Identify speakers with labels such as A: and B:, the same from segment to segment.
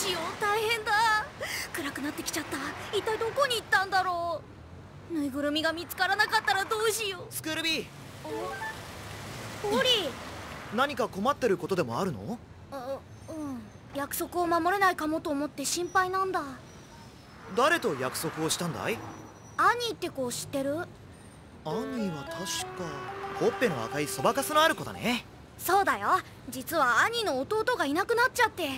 A: しよう大変だ暗くなってきちゃった。一体どこに行ったんだろう。ぬいぐるみが見つからなかったらどうしよう。
B: スクール B
A: ポリ。
B: 何か困ってることでもあるの？
A: あうん。約束を守れないかもと思って心配なんだ。
B: 誰と約束をしたんだい？
A: アニーって子を知ってる？
B: アニーは確かほっぺの赤いそばかすのある子だね
A: そうだよ。実は兄の弟がいなくなっちゃって。
B: え？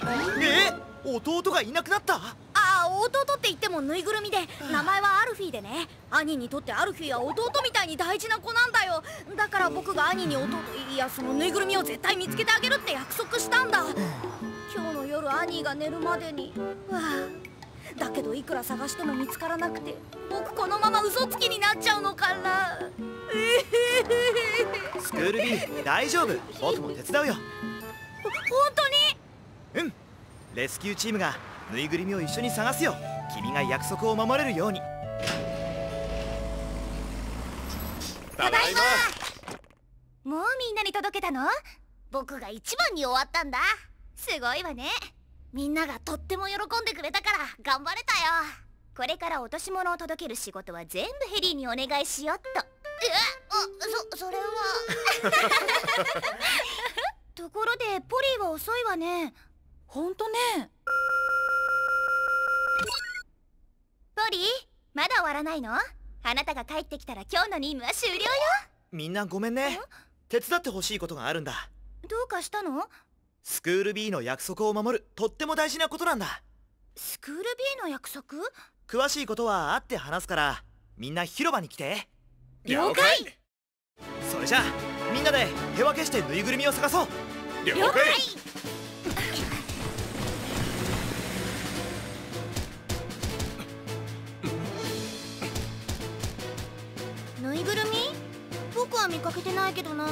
B: 弟がいなくなった？
A: ああ弟って言ってもぬいぐるみで名前はアルフィーでね。兄にとってアルフィーは弟みたいに大事な子なんだよ。だから僕が兄に弟いやそのぬいぐるみを絶対見つけてあげるって約束したんだ。今日の夜兄が寝るまでに。わ。あだけどいくら探しても見つからなくて僕このまま嘘つきになっちゃうのかな
B: スクール B 大丈夫。僕も手伝うよ。
A: ほ本当に？
B: うん。レスキューチームがぬいぐるみを一緒に探すよ。君が約束を守れるように。
C: ただいま。
D: もうみんなに届けたの？僕が一番に終わったんだ。すごいわね。みんながとっても喜んでくれたから頑張れたよ。これから落とし物を届ける仕事は全部ヘリーにお願いしよっとえあそそれは。ところでポリーは遅いわね。
A: ほんとね。
D: ポリーまだ終わらないの？あなたが帰ってきたら今日の任務は終了よ。
B: みんなごめんね。手伝ってほしいことがあるんだ。
D: どうかしたの？
B: スクール B の約束を守る。とっても大事なことなんだ。
D: スクール B の約束？
B: 詳しいことは会って話すからみんな広場に来て
C: 了解。
B: それじゃあみんなで手分けしてぬいぐるみを探そう。
C: 了
D: 了解。ぬいぐるみ？僕は見かけてないけどな。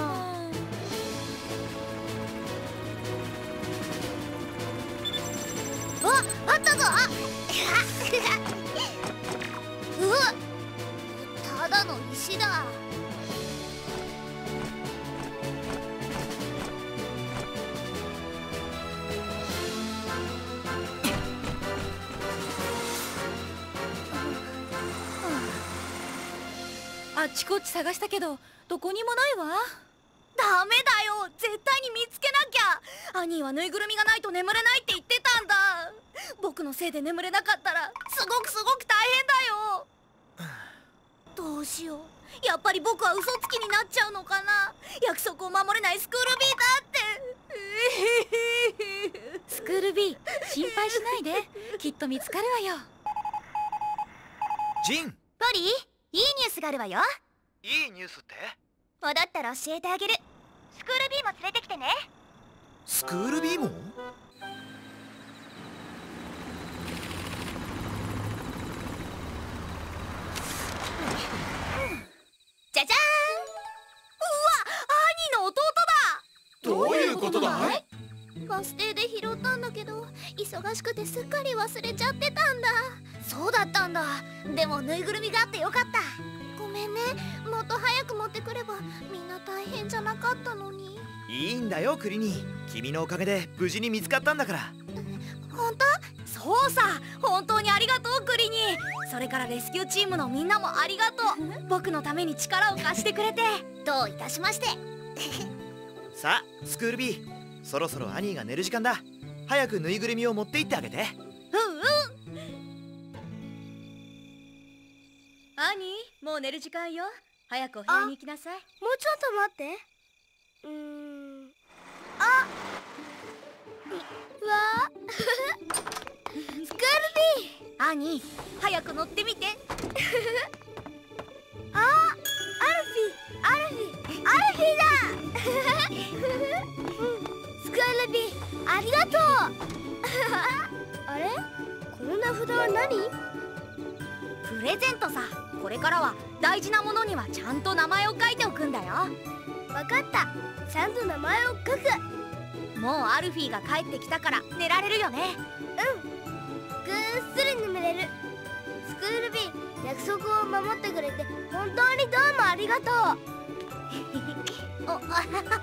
D: ああったぞ。あ うわただの石だ。
A: あっちこっち探したけどどこにもないわ。ダメだよ。絶対に見つけなきゃ。アニーはぬいぐるみがないと眠れないって言ってたんだ。僕のせいで眠れなかったらすごくすごく大変だよどうしよう。やっぱり僕は嘘つきになっちゃうのかな。約束を守れないスクール B だって。スクール B 心配しないで。きっと見つかるわよ。
B: ジン。
D: ポリーいいニュースがあるわよ。
B: いいニュースって？
D: 戻ったら教えてあげる。スクール B も連れてきてね。
B: スクール B も？
D: じゃじゃ
A: 兄の弟だ。
C: どういうことだ？い
D: ーんバス停で拾ったんだけど忙しくてすっかり忘れちゃってたんだ。そうだったんだ。でもぬいぐるみがあってよかった。ごめんね。もっと早く持ってくればみんな大変じゃなかったのに。
B: いいんだよクリニー。君のおかげで無事に見つかったんだから
D: 本当？
A: そうさ。本当にありがとうクリニー。それからレスキューチームのみんなもありがとう。僕のために力を貸してくれて。
D: どういたしまして。
B: さあスクール B そろそろアニーが寝る時間だ。早くぬいぐるみを持って行ってあげて。
A: うんうん。アニーもう寝る時間よ。早くお部屋に行きなさい。
D: もうちょっと待って。うーん。あわ スクール
A: ニー。早く乗ってみて。
D: あアルフィアルフィアルフィだ。スクール B ありがとう。あれ？この名札は何？
A: プレゼントさ。これからは大事なものにはちゃんと名前を書いておくんだよ。
D: わかった。ちゃんと名前を書く
A: もうアルフィーが帰ってきたから寝られるよね。
D: ぐっすり眠れる。スクール B 約束を守ってくれて本当にどうもありがとう。
A: おあはは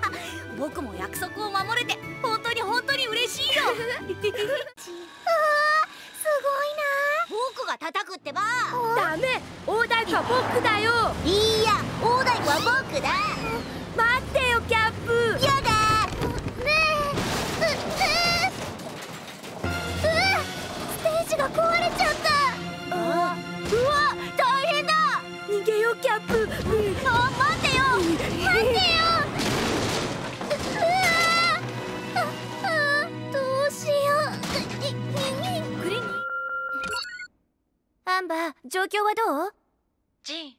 A: 僕も約束を守れて本当に本当に嬉しいよ。
D: あ叩くってば。
A: ダメ。大太鼓は僕だよ。
D: いいや大太鼓は僕だ。
A: 待ってよキャ
D: が壊れちゃったうわ大変だ。
A: 逃げようキャップ。
D: あ待ってよ待ってよ。ううわああどうしようアンバー状況はどう
E: ジン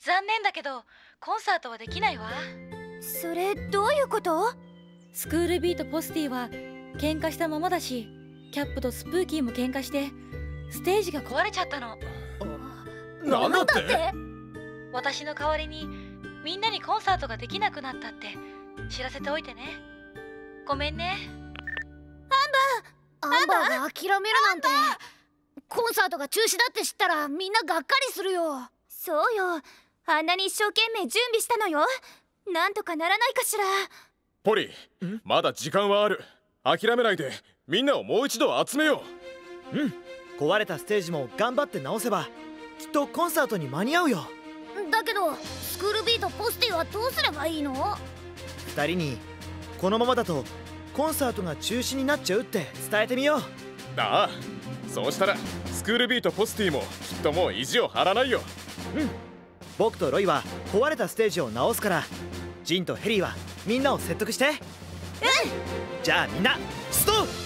E: 残念だけどコンサートはできないわ。
D: それどういうこと？
E: スクールビーとポスティは喧嘩したままだしキャップとスプーキーも喧嘩してステージが壊れちゃったの。
C: なんだって？
E: 私の代わりにみんなにコンサートができなくなったって知らせておいてね。ごめんね。
D: アンバーが諦めるなんて。コンサートが中止だって知ったらみんながっかりするよ。そうよ。あんなに一生懸命準備したのよ。なんとかならないかしら。
C: ポリまだ時間はある。諦めないでみんなをもう一度集めよ
B: 壊れたステージも頑張って直せばきっとコンサートに間に合うよ。
D: だけどスクールビーとポスティはどうすればいいの
B: ？2人にこのままだとコンサートが中止になっちゃうって伝えてみよう。
C: うああそうしたらスクールビーとポスティもきっともう意地を張らないよ。
B: 僕とロイは壊れたステージを直すからジンとヘリーはみんなを説得して。うん。じゃあみんなストー
C: あ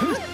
B: Huh?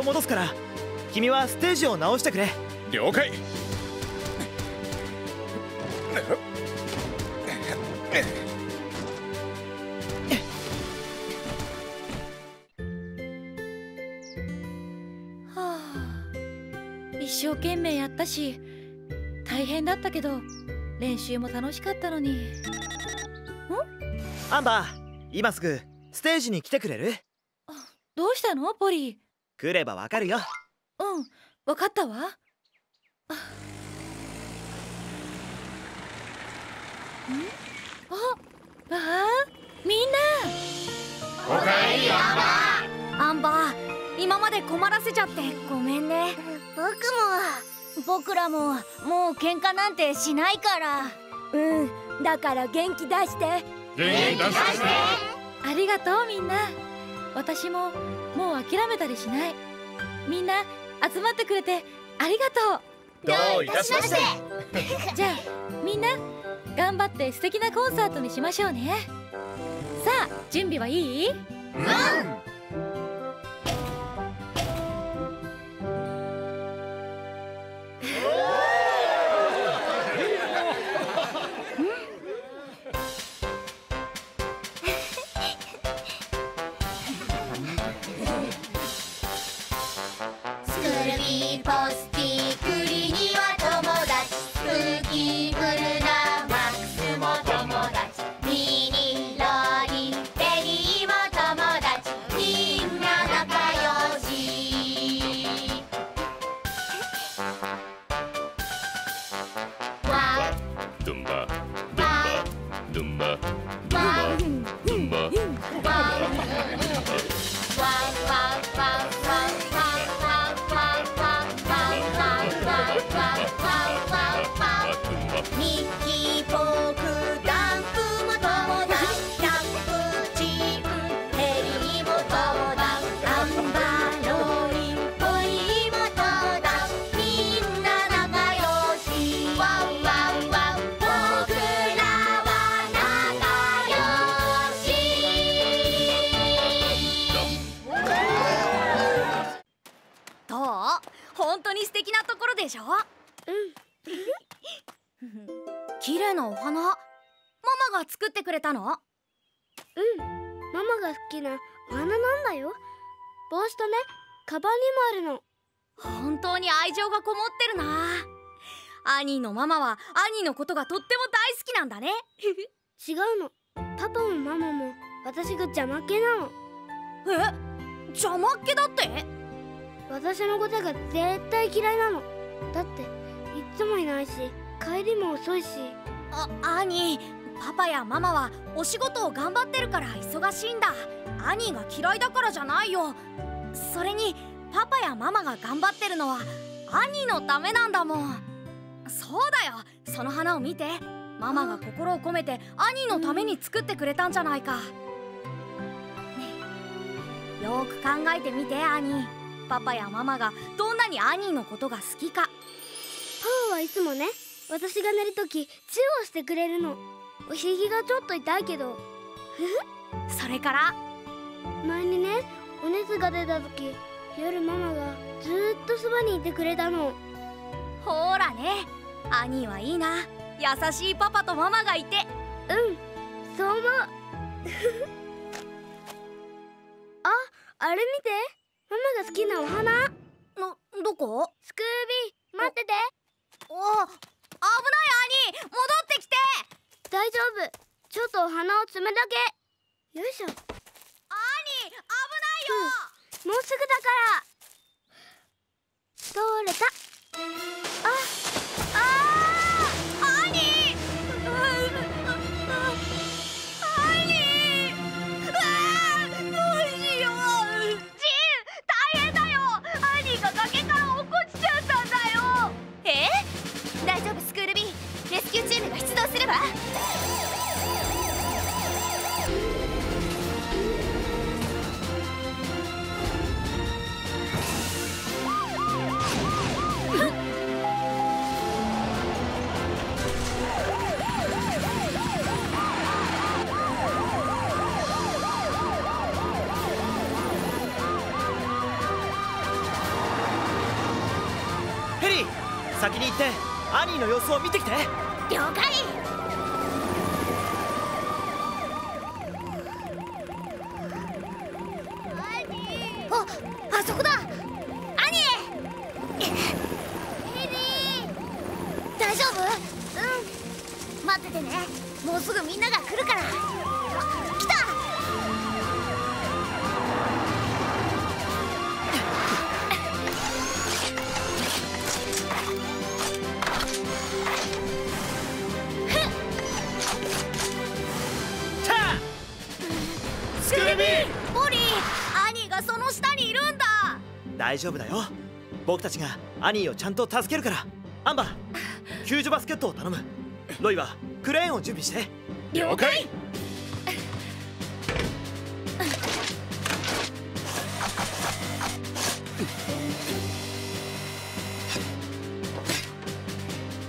B: を戻すから君はステージを直してくれ。
C: 了解。
E: はあ。一生懸命やったし大変だったけど練習も楽しかったのに。
B: アンバー今すぐステージに来てくれる？
E: どうしたの？ポリー
B: 来ればわかるよ。
E: うんわかったわ。あん？あみんな。
C: おかえり
A: アンバー。今まで困らせちゃって。ごめんね。
D: 僕も僕らももう喧嘩なんてしないから。
A: うんだから元気出して。
C: 元気出して。
E: ありがとうみんな。私ももう諦めたりしない。みんな集まってくれてありがと
C: どういたしまして。
E: うじゃあみんな頑張って素敵なコンサートにしましょうね。さあ準備はいい？
D: ス
A: 作ってくれたの？
F: うん。ママが好きなお花なんだよ。帽子とねカバンにもあるの。
A: 本当に愛情がこもってるな。アニーのママはアニーのことがとっても大好きなんだね。
F: 違うの。パパもママも私が邪魔っ気なの。
A: え？邪魔っ気だって？
F: 私のことが絶対嫌いなの。だっていっつもいないし帰りも遅いし。
A: あアニーパパやママはお仕事を頑張ってるから忙しいんだ。アニーが嫌いだからじゃないよ。それにパパやママが頑張ってるのはアニーのためなんだもん。そうだよ。その花を見て。ママが心を込めてアニーのために作ってくれたんじゃないか、ね。よく考えてみてアニーパパやママがどんなにアニーのことが好きか。
F: パパはいつもね私が寝るときチューをしてくれるの。おひげがちょっと痛いけど。
A: それから？
F: 前にねお熱が出た時夜ママがずーっとそばにいてくれたの。
A: ほーらね。アニーはいいな。優しいパパとママがいて。
F: うんそう思う。ああれ見て。ママが好きなお花。
A: のどこ？
F: スクービー。待ってて。
A: お危ないアニー戻ってきて
F: 大丈夫。ちょっとお花を摘めだけ。よいしょ。
A: アニー危ないよ、
F: もうすぐだから
D: 丈夫だ
B: よ。僕たちがアニーをちゃんと助けるから。アンバー救助バスケットを頼む。ロイはクレーンを準備して。
C: 了解。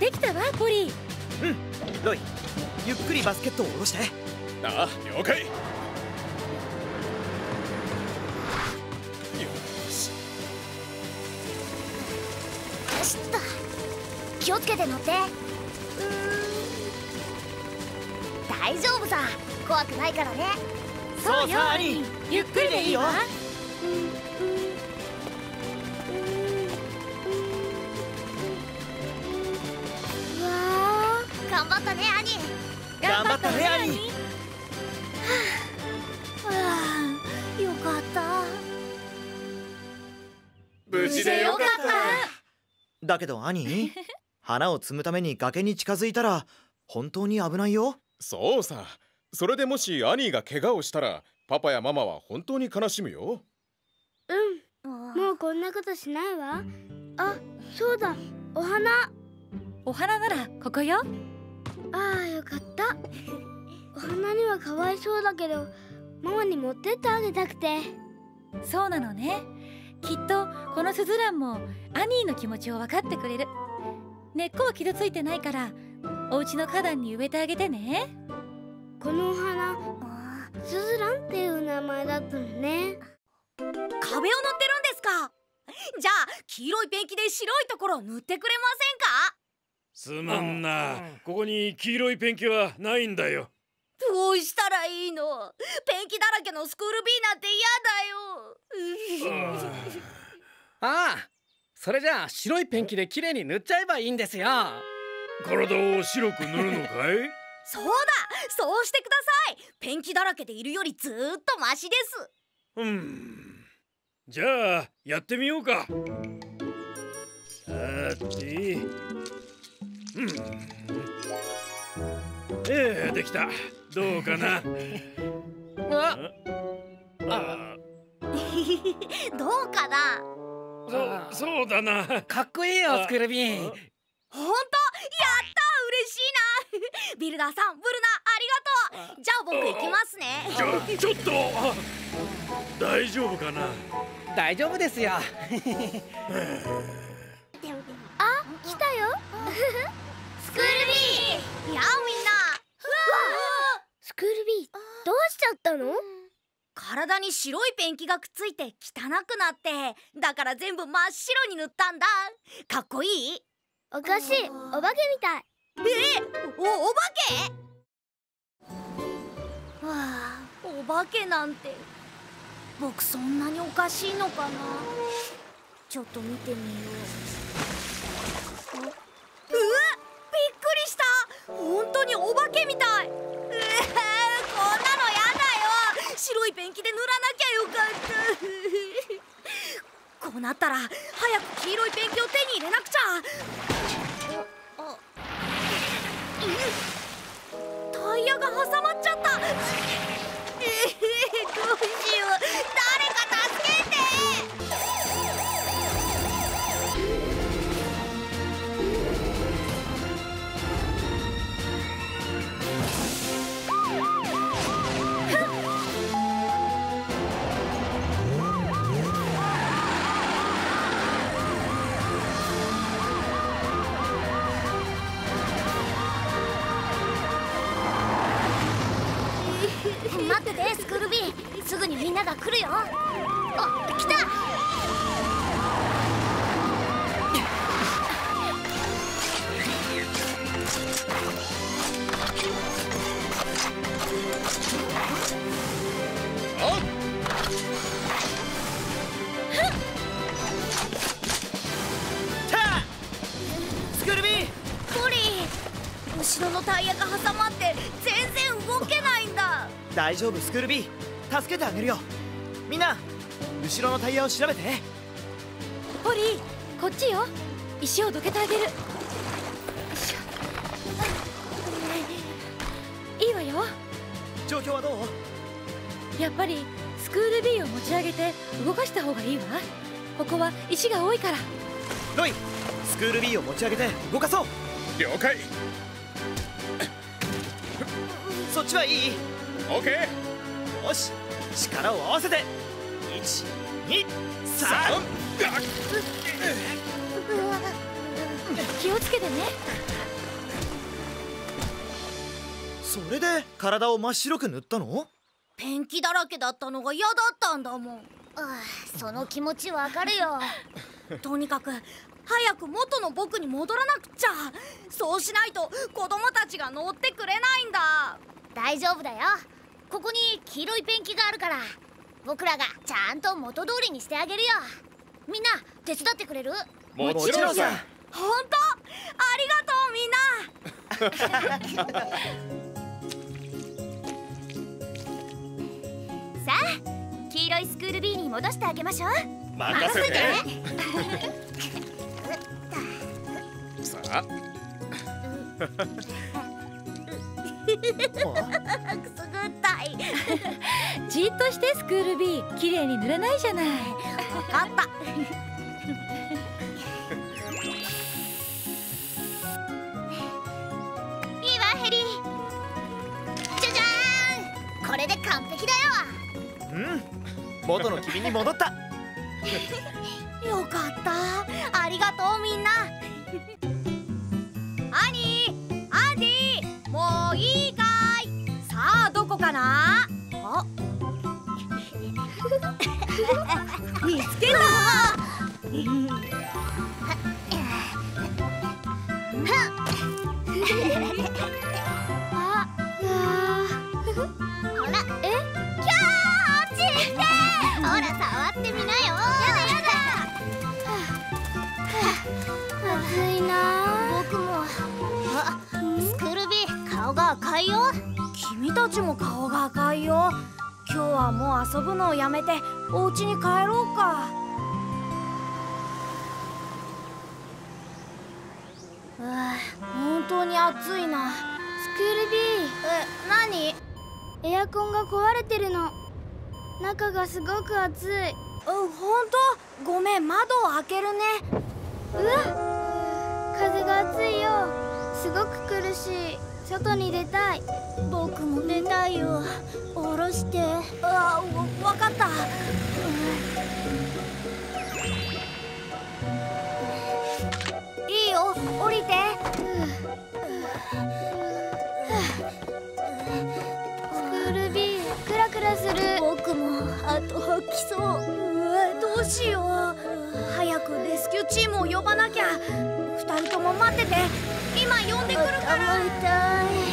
E: できたわポリー。
B: うん。ロイゆっくりバスケットを下ろして。
C: ああ了解
D: つけて乗って。うーん。大丈夫さ。怖くないからね。
B: そうさアニー
E: ゆっくりでいいわ
F: うわ
D: 頑張ったねアニ
B: 頑張ったねアニ
A: よかった
C: 無事でよかった
B: だけどアニー花を摘むために崖に近づいたら本当に危ないよ。
C: そうさ。それでもしアニーが怪我をしたらパパやママは本当に悲しむよ。
F: うん。もうこんなことしないわ。あそうだ。お花。
E: お花ならここよ。
F: ああよかった。お花にはかわいそうだけどママに持ってってあげたくて。
E: そうなのね。きっとこのスズランもアニーの気持ちを分かってくれる根っこは傷ついてないからお家の花壇に植えてあげてね。
F: このお花スズランっていう名前だったのね。
A: 壁を塗ってるんですか？じゃあ黄色いペンキで白いところを塗ってくれま
G: すまんな。ここに黄色いペンキはないんだよ。
A: せんかどうしたらいいの？ペンキだらけのスクール B なんて嫌だよ。
H: あ あそれじゃあ白いペンキで綺麗に塗っちゃえばいいんですよ。
G: 体を白く塗るのかい？
A: そうだそうしてください。ペンキだらけでいるよりずーっとマシです。
G: うん。じゃあやってみようか。さて。うん。ええできた。どうかな？
H: あ。
G: あ。
A: どうかな？
G: そそうだな。
H: かっこいいよスクールビー
A: ほんとやった嬉しいな。ビルダーさんブルナありがとう。じゃあ僕行きますね。
G: ちょちょっとあ大丈夫かな？
H: 大丈夫ですよ。
F: あ来たよ。
A: スクール B やあみんな。
F: スクール B どうしちゃったの？
A: 体に白いペンキがくっついて汚くなってだから全部真っ白に塗ったんだ。かっこいい？
F: おかしい。お化けみたい。
A: え？おお化け？わあお化けなんて。僕そんなにおかしいのかな？ちょっと見てみよう。うわびっくりした。本当にお化けみたいうわこんなのやだよ白いペンキで塗らなきゃよかった。こうなったら早く黄色いペンキを手に入れなくちゃ。タイヤが挟まっちゃった。えー、どうしよう。誰か
D: なが来るよ。あ来た。
A: 後ろのタイヤが挟まって全然動けないんだ。
B: 大丈夫スクール B 助けてあげるよ。みんな後ろのタイヤを調べて
E: ポリーこっちよ。石をどけてあげる。よいいいわよ。
B: 状況はどう？
E: やっぱりスクール B を持ち上げて動かした方がいいわ。ここは石が多いから。
B: ロイスクール B を持ち上げて動かそう。
C: 了解。
B: そっちはいい？
C: オッケー。
B: よし力を合わせて123
E: 気をつけてね。
B: それで体を真っ白く塗ったの？
A: ペンキだらけだったのが嫌だったんだもん。
D: あその気持ちわかるよ。
A: とにかく早く元の僕に戻らなくちゃ。そうしないと子供たちが乗ってくれないんだ。
D: 大丈夫だよここに黄色いペンキがあるから僕らがちゃんと元通りにしてあげるよ。みんな手伝ってくれる？
C: もちろんさ。
A: 本当？ありがとうみんな。
D: さあ黄色いスクール B に戻してあげましょう。
C: 任せて。さあ？
E: じっとしてスクール B 綺麗に塗れないじゃない。
A: 分かった。
D: いいわヘリ。じゃじゃーん。これで完璧だよ。
B: うん。元の君に戻った
A: 見つけた、ほら、え落ちてほら、触ってみなよやだやだまずいな僕もあ、スクルビ顔が赤
D: いよ
A: 君たちも顔が赤いよ今日はもう遊ぶのをやめてお家に帰ろうか。うわ本当に暑いな。
F: スクール B
A: え何？
F: エアコンが壊れてるの。中がすごく暑い。
A: うん本当？ごめん窓を開けるね。
F: うわ風が暑いよ。すごく苦しい外に出たい。
A: 僕も出たいよ。下ろして。あわわかった、いいよ。降りて。
F: スクール B クラクラする
A: 僕もあと吐きそううどうしよう早くレスキューチームを呼ばなきゃ二人とも待ってて今呼んでくるから。痛い。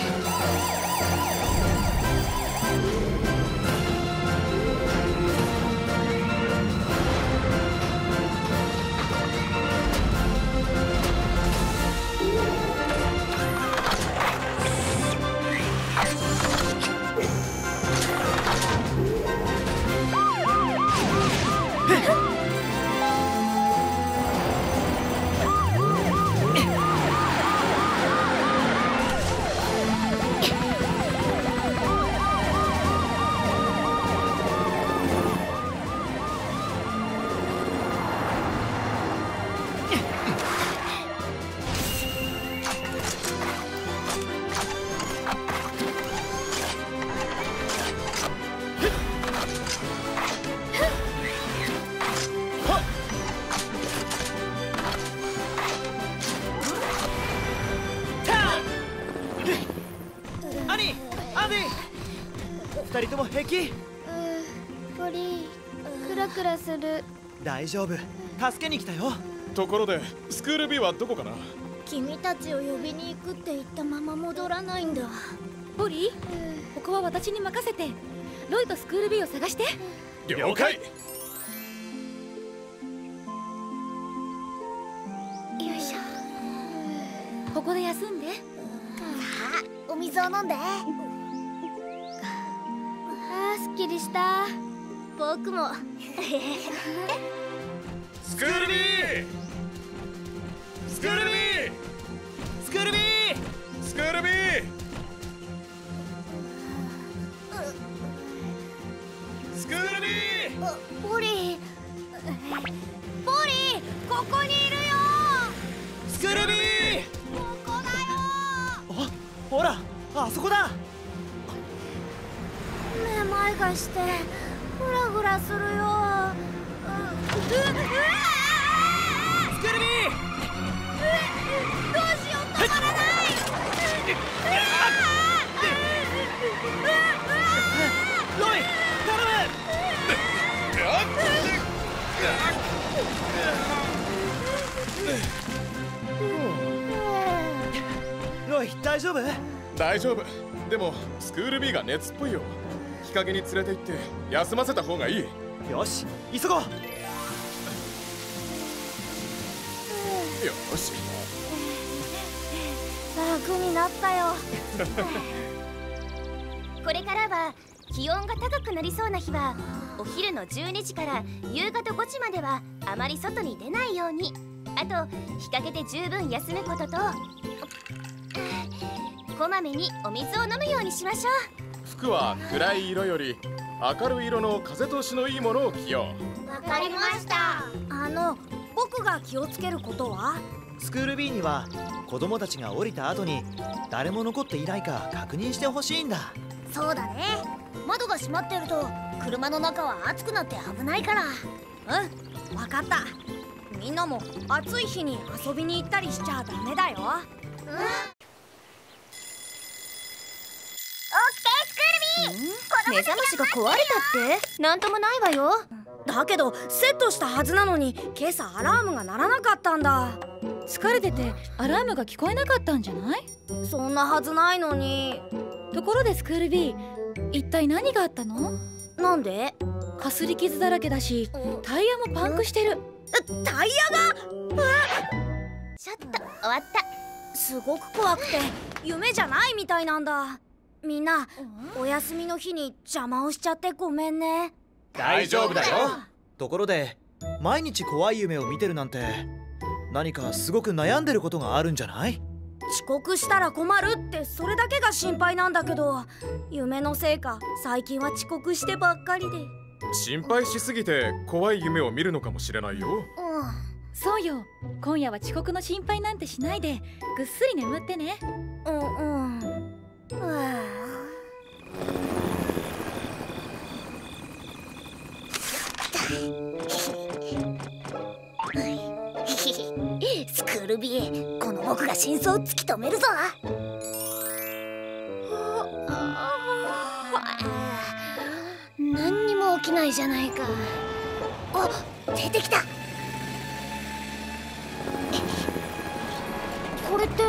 B: 大丈夫。助けに来たよ。
C: ところでスクール B はどこかな？
A: 君たちを呼びに行くって言ったまま戻らないんだ。
E: ポリー？ここは私に任せて。ロイとスクール B を探して。
C: 了解。
F: よいしょ。
E: ここで休んで。
D: お水を飲んで。
F: あーすっきりした。
D: 僕も
C: スクール B スクール B
B: スクール B
C: スクール B スクール B
A: ポリーポリーここにいるよ!
B: スクール B
A: ここだよ!
B: あほらあそこだ!
A: めまいがしてフラフラするよ
B: ロイ大丈夫
C: 大丈夫。でもスクール B が熱っぽいよ。日陰に連れて行って休ませた方がいい。
B: よし急ごう
C: よし
A: 楽になったよ。
D: これからは気温が高くなりそうな日はお昼の12時から夕方5時まではあまり外に出ないように。あと日陰で十分休むこととこまめにお水を飲むようにしましょ
C: 服は暗い色より明るい色の風通しのいいものを着よ
D: う。わかりました。
A: あの僕が気をつけることは？
B: スクール B には子供たちが降りた後に誰も残っていないか確認してほしいんだ。
D: そうだね。窓が閉まってると車の中は暑くなって危ないから。
A: うんわかった。みんなも暑い日に遊びに行ったりしちゃダメだよ。
D: 目覚ましが壊れたって？なんともないわよ
A: だけどセットしたはずなのに今朝アラームが鳴らなかったんだ。
E: 疲れててアラームが聞こえなかったんじゃない？
A: そんなはずないのに。
E: ところでスクール B 一体何があったの？
A: なんで？
E: かすり傷だらけだしタイヤもパンクしてる。
A: タイヤが？
D: ちょっと終わった。
A: すごく怖くて夢じゃないみたいなんだ。みんなお休みの日に邪魔をしちゃってごめんね
B: 大丈夫だよ。ところで毎日怖い夢を見てるなんて何かすごく悩んでることがあるんじゃない？
A: 遅刻したら困るってそれだけが心配なんだけど夢のせいか最近は遅刻してばっかりで。
C: 心配しすぎて怖い夢を見るのかもしれないよ。
E: そうよ。今夜は遅刻の心配なんてしないでぐっすり眠ってね。
A: うんうん。うわ
D: スクールビーこの僕が真相を突き止めるぞ。何にも起きないじゃないか。あ出てきた。これって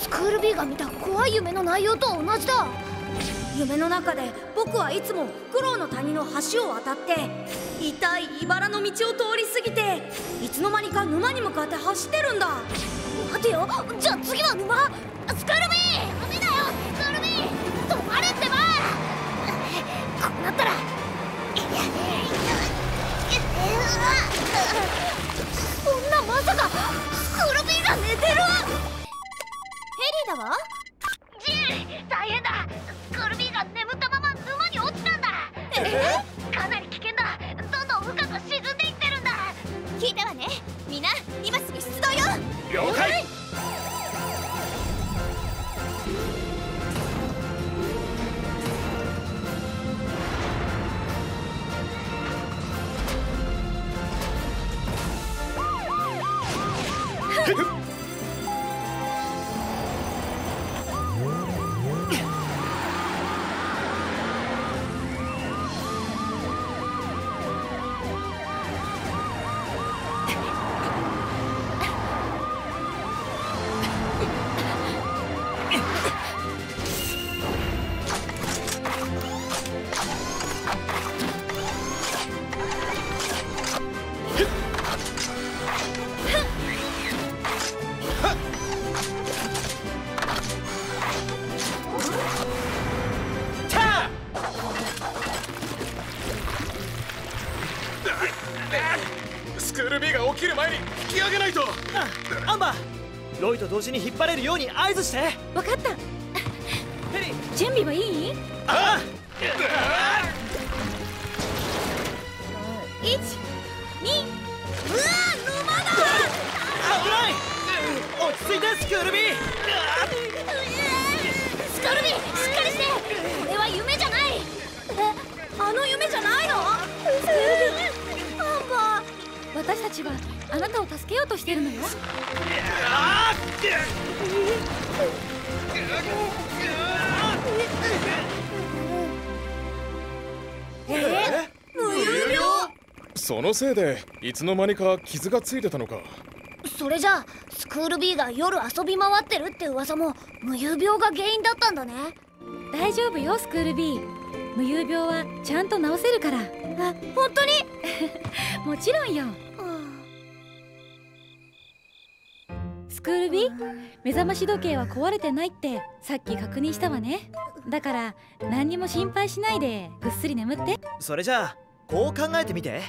D: スクール B が見た怖い夢の内容と同じだ
A: 夢の中で僕はいつもフクロウの谷の橋を渡って痛い茨の道を通り過ぎていつの間にか沼に向かって走ってるんだ。
D: 待てよ。じゃあ次は沼？スクール B ダメだよ。スクール B 止まれってば！こうなったら。そんなまさかスクール B が寝てる？ヘリだわ。ジン大変だ。スクール B が眠ったまま沼に落ちたんだ。え？かなり危険だ。どんどん深く沈んでいってるんだ。聞いたわね。みんな今すぐ出動よ。
B: 了解。
C: スー
B: ロイと同時に引っ張れるように合図して。
A: の
C: せいでいつの間にか傷がついてたのか。
D: それじゃあスクール B が夜遊び回ってるって噂も無有病が原因だったんだね。
E: 大丈夫よスクール B 無有病はちゃんと治せるから。
A: え本当に？
E: もちろんよ。スクール B 目覚まし時計は壊れてないってさっき確認したわね。だから何にも心配しないでぐっすり眠って。
B: それじゃあこう考えてみて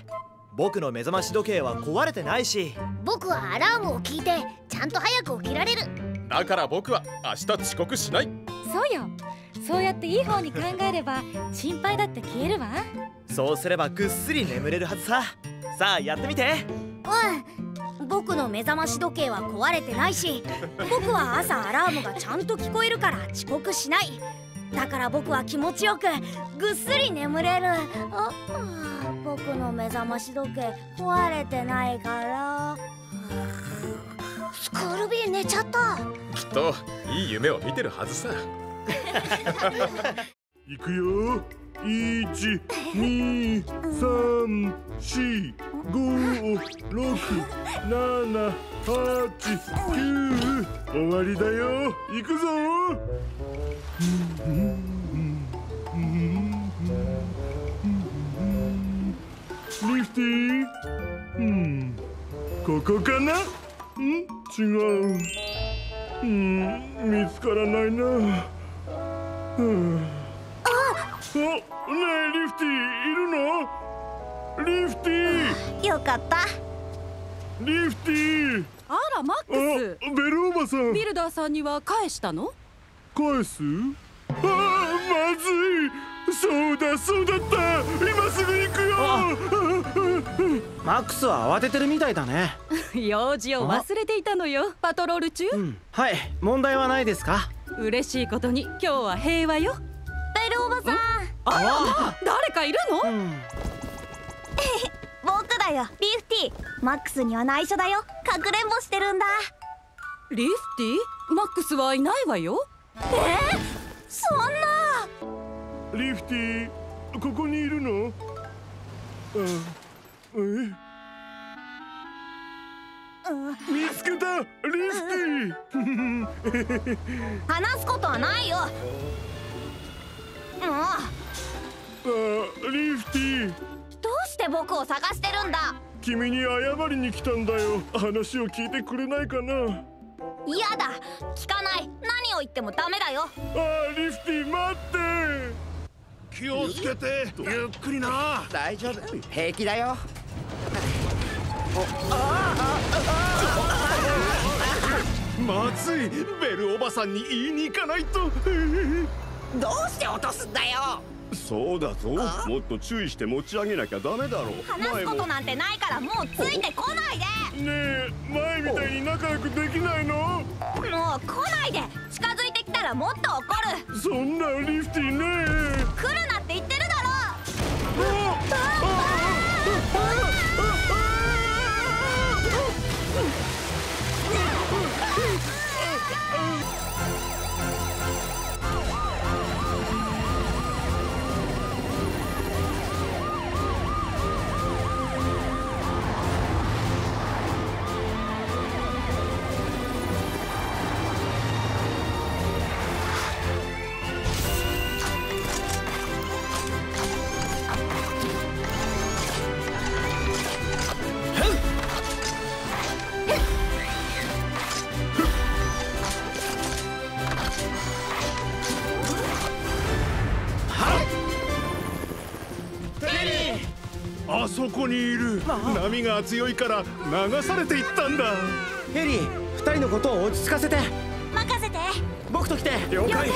B: 僕の目覚まし時計は壊れてないし。
D: 僕はアラームを聞いてちゃんと早く起きられる。
C: だから僕は明日遅刻しない。
E: そうよ。そうやっていい方に考えれば心配だって消えるわ。
B: そうすればぐっすり眠れるはずさ。さあやってみて。
A: うん。僕の目覚まし時計は壊れてないし僕は朝アラームがちゃんと聞こえるから遅刻しない。だから僕は気持ちよくぐっすり眠れる。ああ僕の目覚まし時計壊れてないから。
D: スクール B 寝ちゃった。
C: きっといい夢を見てるはずさ。
I: いくよ。一二三四五六七八九終わりだよ。行くぞリフティうんここかな?うん違う.うん見つからないな.おねえリフティいるのリフティ
J: よかった
I: リフティ
K: あらマッ
I: あ
K: ク
I: ベルおばさん
K: スビルダーさんには返したの
I: 返すああまずいそうだそうだった。今すぐ行くよ。
L: マックスは慌ててるみたいだね。
K: 用事を忘れていたのよパトロール中、
L: はい。問題はないですか？
K: 嬉しいことに今日は平和よ。
J: ベルおばさん。
K: あ。らま誰かいるの、
J: 僕だよリフティ。マックスには内緒だよ。かくれんぼしてるんだ。
K: リフティ？マックスはいないわよ。
J: え？ー、そんな
I: リフティここにいるの？見つけた！リフティ
J: 話すことはないよ。もう。
I: あリフティ
J: どうして僕を探してるんだ？
I: 君に謝りに来たんだよ。話を聞いてくれないかな？
J: 嫌だ。聞かない。何を言ってもダメだよ。
I: あリフティ待って気をつけて。ゆっくりな。
M: 大丈夫。平気だよ。
I: まずい。ベルおばさんに言いに行かないと。
M: どうして落とすんだよ。
I: そうだぞ。もっと注意して持ち上げなきゃダメだろう。
J: 話すことなんてないからもうついてこないで。
I: ねえ前みたいに仲良くできないの？
J: もう来ないで。近づいてきたらもっと怒る。
I: そんなリフティね。
J: 来るなって言ってるだろ。
I: あ波が強いから流されていったんだ。
L: ヘリー二人のことを落ち着かせて。
J: 任せて。
L: 僕と来て。
I: 了解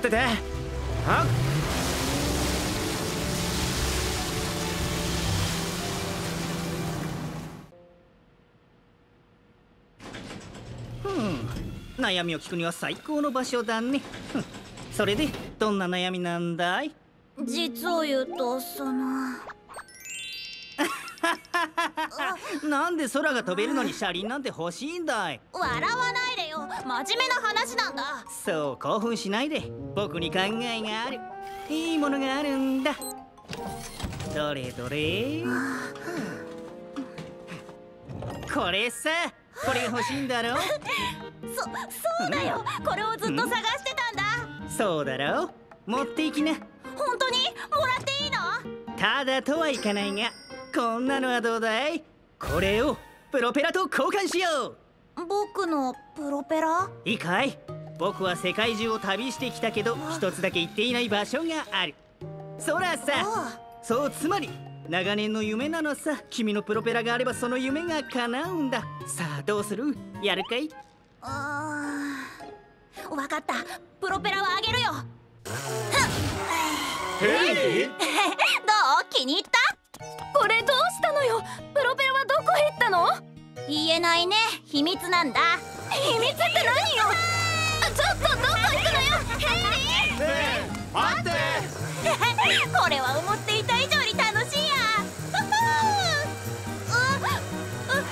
L: ってて。は？っ
N: 悩みを聞くには最高の場所だね。それでどんな悩みなんだい？
J: 実を言うとその。
N: なんで空が飛べるのに車輪なんて欲しいんだい？
J: 笑わないでよ。真面目な話なんだ。
N: そう興奮しないで。僕に考えがある。いいものがあるんだ。どれどれ？これさ。これが欲しいんだろ？
J: そそうだよ。これをずっと探してたんだ。
N: そうだろ？持っていきな。
J: 本当に？もらっていいの？
N: ただとはいかないがこんなのはどうだい？これをプロペラと交換しよう
J: 僕のプロペラ？
N: いいかい？僕は世界中を旅してきたけど一つだけ行っていない場所がある。そらさそうつまり長年の夢なのさ。君のプロペラがあればその夢が叶うんだ。さあどうする？やるかい？
J: あーわかった。プロペラはあげるよ。どう？気に入った？これどうしたのよ？プロペラはどこへ行ったの？言えないね。秘密なんだ。秘密って何よ。ちょっとどこ行くのよ。ヘイリー。
D: ねえ待って。
J: これは思っていた以上に楽しいや。ううううううう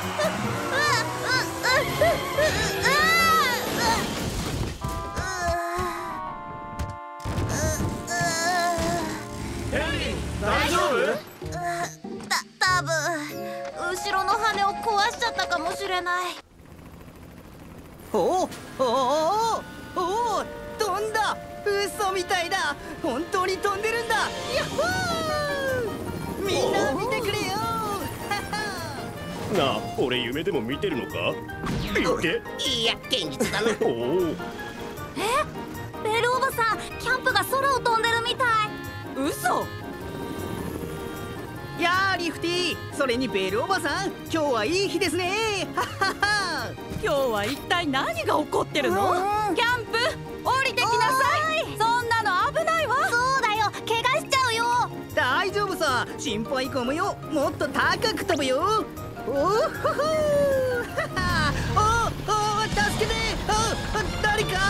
D: ヘ
J: 多分後ろの羽を壊しちゃったかもしれない。
N: おおおお飛んだ。嘘みたいだ。本当に飛んでるんだ。ヤッホー。みんな見てくれよ。
O: なあ俺夢でも見てるのか？言って。
M: いや現実だな。
O: おお。
J: ベルおばさんキャンプが空を飛んでるみたい。
K: 嘘
N: やあリフティそれにベルおばさん今日はいい日ですね。はっはっは
K: 今日は一体何が起こってるの？キャンプ降りてきなさい。そんなの危ないわ。
J: そうだよ。怪我しちゃうよ。
N: 大丈夫さ。心配ご無用もっと高く飛ぶよ。おおほほおお助けて。あ誰か。あ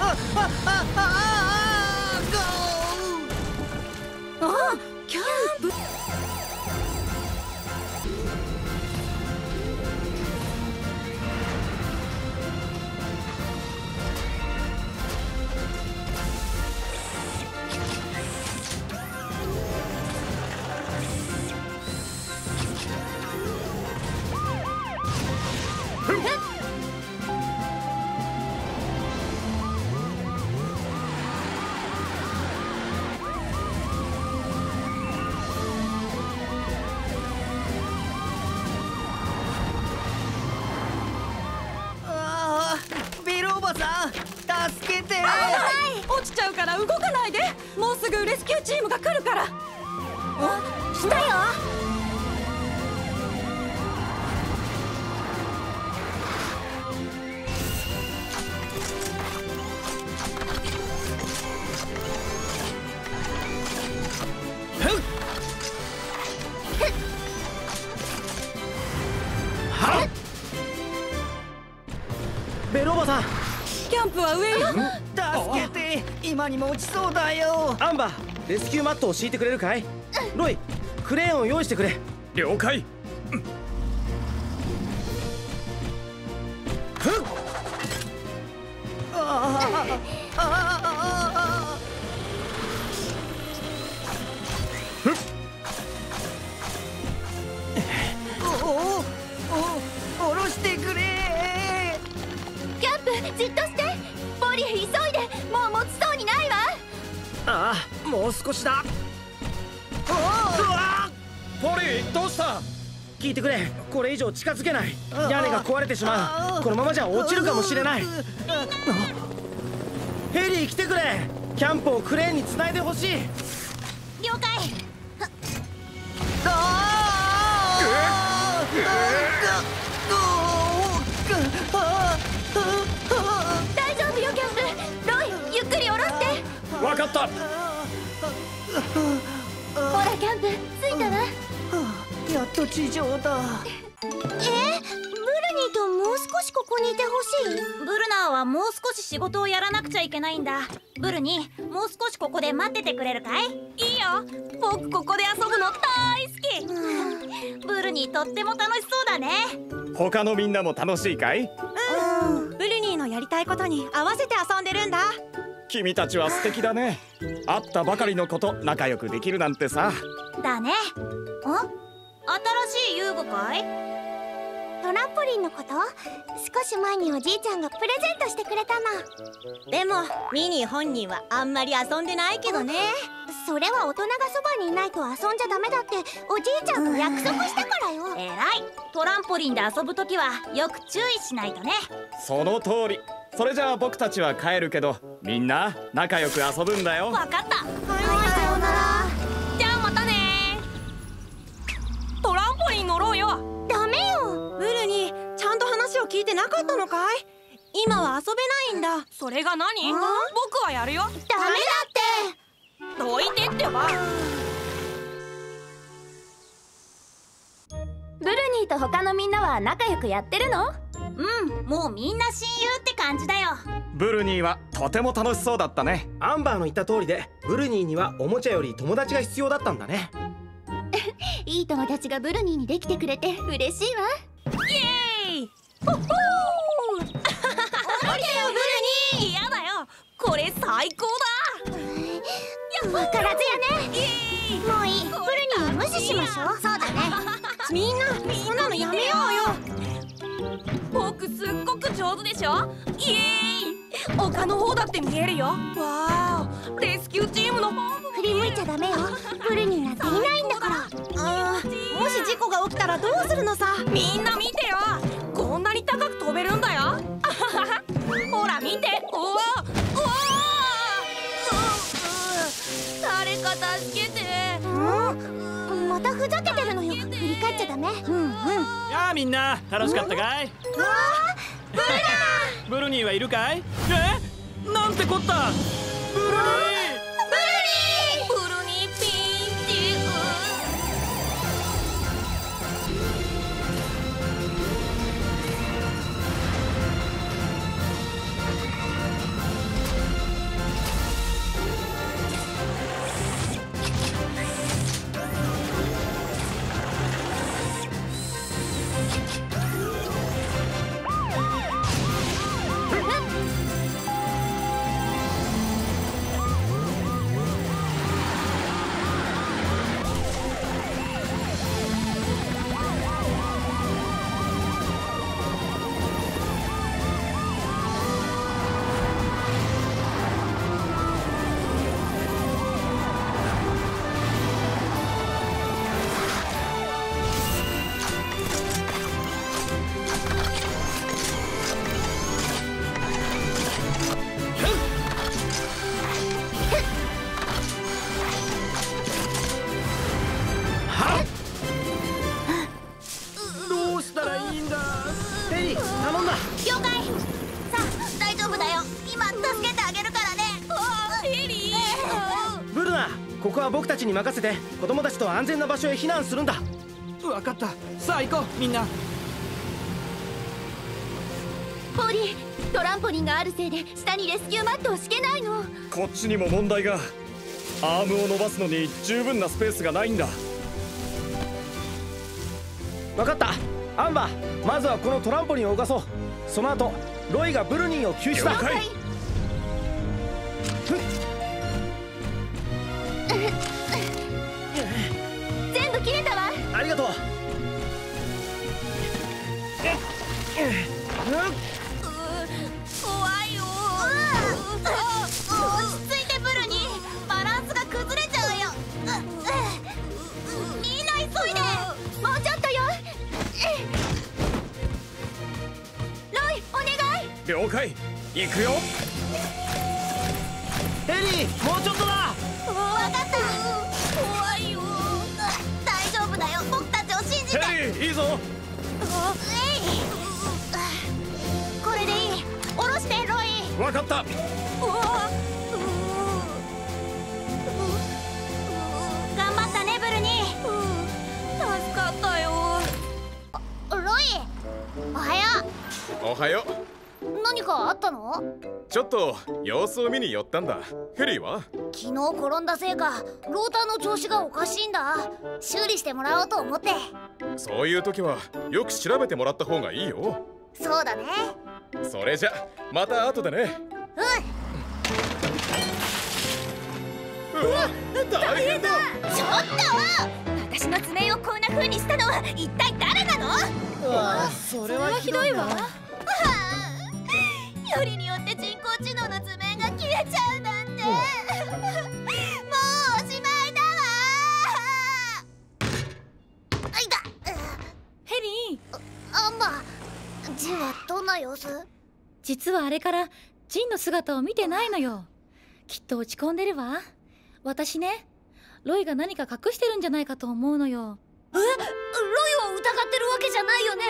N: ああああ
K: あキャンプ。
N: あ
K: チームが来るから。
J: 来たよ。
L: ベルおばさん。
K: キャンプは上よ。
N: 助けて。今にも落ちそうだよ。
L: アンバ。ーレスキューマットを敷いてくれるかい？ロイクレーンを用意してくれ。
D: 了解。
L: 少しだ。
N: おお。
D: ポリーどうした？
L: 聞いてくれ。これ以上近づけない。
N: あ
L: 屋根が壊れてしま
N: あ
L: うこのままじゃ落ちるかもしれない。ヘリー来てくれ。キャンプをクレーンにつないでほしい。
J: 了解。大丈夫よキャンプ。ロイゆっくり下ろして。
D: わかった
J: ほらキャンプ着いたわ。
N: やっと地上だ。
J: えブルニーともう少しここにいてほしい？ブルナーはもう少し仕事をやらなくちゃいけないんだ。ブルニーもう少しここで待っててくれるかい？いいよ。僕ここで遊ぶの大好き。ブルニーとっても楽しそうだね。
D: 他のみんなも楽しいかい？
K: ブルニーのやりたいことに合わせて遊んでるんだ
P: 君たちは素敵だね。会ったばかりの子と仲良くできるなんてさ。
D: だね。あ新しい遊具かい？トランポリンのこと？少し前におじいちゃんがプレゼントしてくれたの。
J: でもミニー本人はあんまり遊んでないけどね。
D: それは大人がそばにいないと遊んじゃダメだって。おじいちゃんと約束したからよ。
J: えらい。トランポリンで遊ぶときはよく注意しないとね。
P: その通り。それじゃあ僕たちは帰るけどみんな仲良く遊ぶんだよ。
J: わかった。
D: はいさようなら。
K: じゃあまたねトランポリン乗ろうよ
J: ブルにちゃんと話を聞いてなかったのかい？今は遊べないんだ。
K: それが何？僕はやるよ。
D: ダメだって。
K: どいてってば。
E: ブルニーと他のみんなは仲良くやってるの？
J: うんもうみんな親友って感じだよ。
P: ブルニーはとても楽しそうだったね。
L: アンバーの言った通りでブルニーにはおもちゃより友達が必要だったんだね。
D: いい友達がブルニーにできてくれて嬉しいわ
K: イエーイ。
J: ほっほー。降りてよブルニー。
K: 嫌だよこれ最高
D: 分からずやね。もういい。ブルニー無視しましょう。そうだね。
J: みんなそんなのやめようよ
K: 僕すっごく上手でしょ？イエーイ！丘の方だって見えるよ。わーお！レスキューチームの方も
D: 振り向いちゃダメよ。ブルニーなんていないんだから。
J: あーもし事故が起きたらどうするのさ？
K: みんな見てよ。こんなに高く飛べるんだよ。ほら見て。おおおお誰か助けて。
D: うんまたふざけてるのよ。振り返っちゃダメ。うんうん。
N: やあみんな楽しかったかい？
D: わあブルナ
N: ブルニーはいるかい？え？なんてこった？ブルニー
L: に任せて子供たちと安全な場所へ避難するんだ。
N: わかった。さあ行こうみんな。
E: ポリートランポリンがあるせいで下にレスキューマットを敷けないの。
P: こっちにも問題が。アームを伸ばすのに十分なスペースがないんだ。
L: 分かった。アンバーまずはこのトランポリンを動かそう。その後ロイがブルニーを救出だ。
P: 了解
E: っ
D: た
C: んだ。ヘリーは？
D: 昨日転んだせいかローターの調子がおかしいんだ。修理してもらおうと思って。
C: そういう時はよく調べてもらった方がいいよ。
D: そうだね。
C: それじゃまた後でね。
D: うん。
C: うわ大変だ。
D: ちょっと！私の爪をこんな風にしたのは一体誰なの？
B: わあそれはひどいわ。
D: よりによって人工知能の図ちゃうなんて。もうおしまいだわ。あいた
E: ヘリー。
D: アンバージンはどんな様子？
E: 実はあれからジンの姿を見てないのよ。きっと落ち込んでるわ。私ねロイが何か隠してるんじゃないかと思うのよ。
D: え？ロイを疑ってるわけじゃないよね。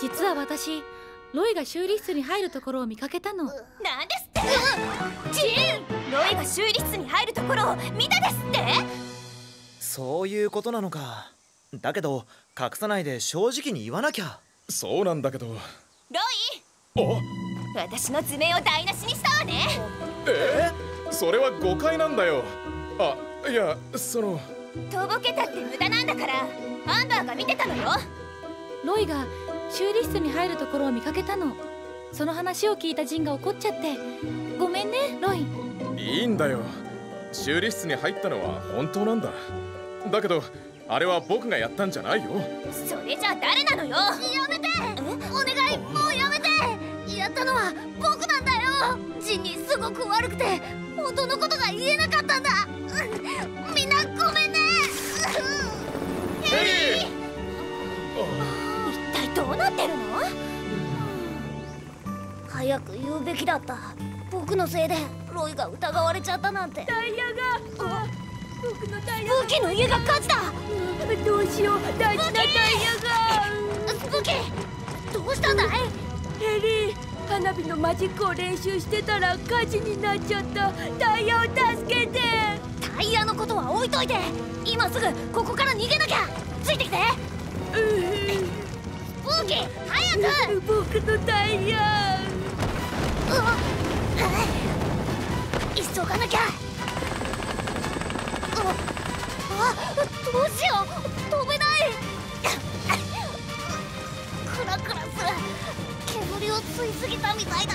E: 実は私ロイが修理室に入るところを見かけたの。
D: なんですって？ジン！ロイが修理室に入るところを見たですって？
B: そういうことなのか。だけど隠さないで正直に言わなきゃ。
C: そうなんだけど。
D: ロイ！
C: お
D: 私の爪を台無しにしたわね。
C: え？ー、それは誤解なんだよ。あいやその。
D: とぼけたって無駄なんだからアンバーが見てたのよ。
E: ロイが修理室に入るところを見かけたの。その話を聞いたジンが怒っちゃって。ごめんねロイ。
C: いいんだよ。修理室に入ったのは本当なんだ。だけどあれは僕がやったんじゃないよ。
D: それじゃあ誰なのよ。やめて。お願いもうやめて。やったのは僕なんだよ。ジンにすごく悪くて本当のことが言えなかったんだきだった。僕のせいでロイが疑われちゃったなんて。
F: タイヤが僕のタイヤ
D: 武器の家が火事だ。
F: どうしよう。大事なタイヤが
D: 武器。どうしたんだい？
F: ヘリー花火のマジックを練習してたら火事になっちゃった。タイヤを助けて。
D: タイヤのことは置いといて。今すぐここから逃げなきゃ。ついてきて。武器早く。
F: 僕のタイヤ
D: 急がなきゃ。あどうしよう。飛べない。クラクラする。煙を吸いすぎたみたいだ。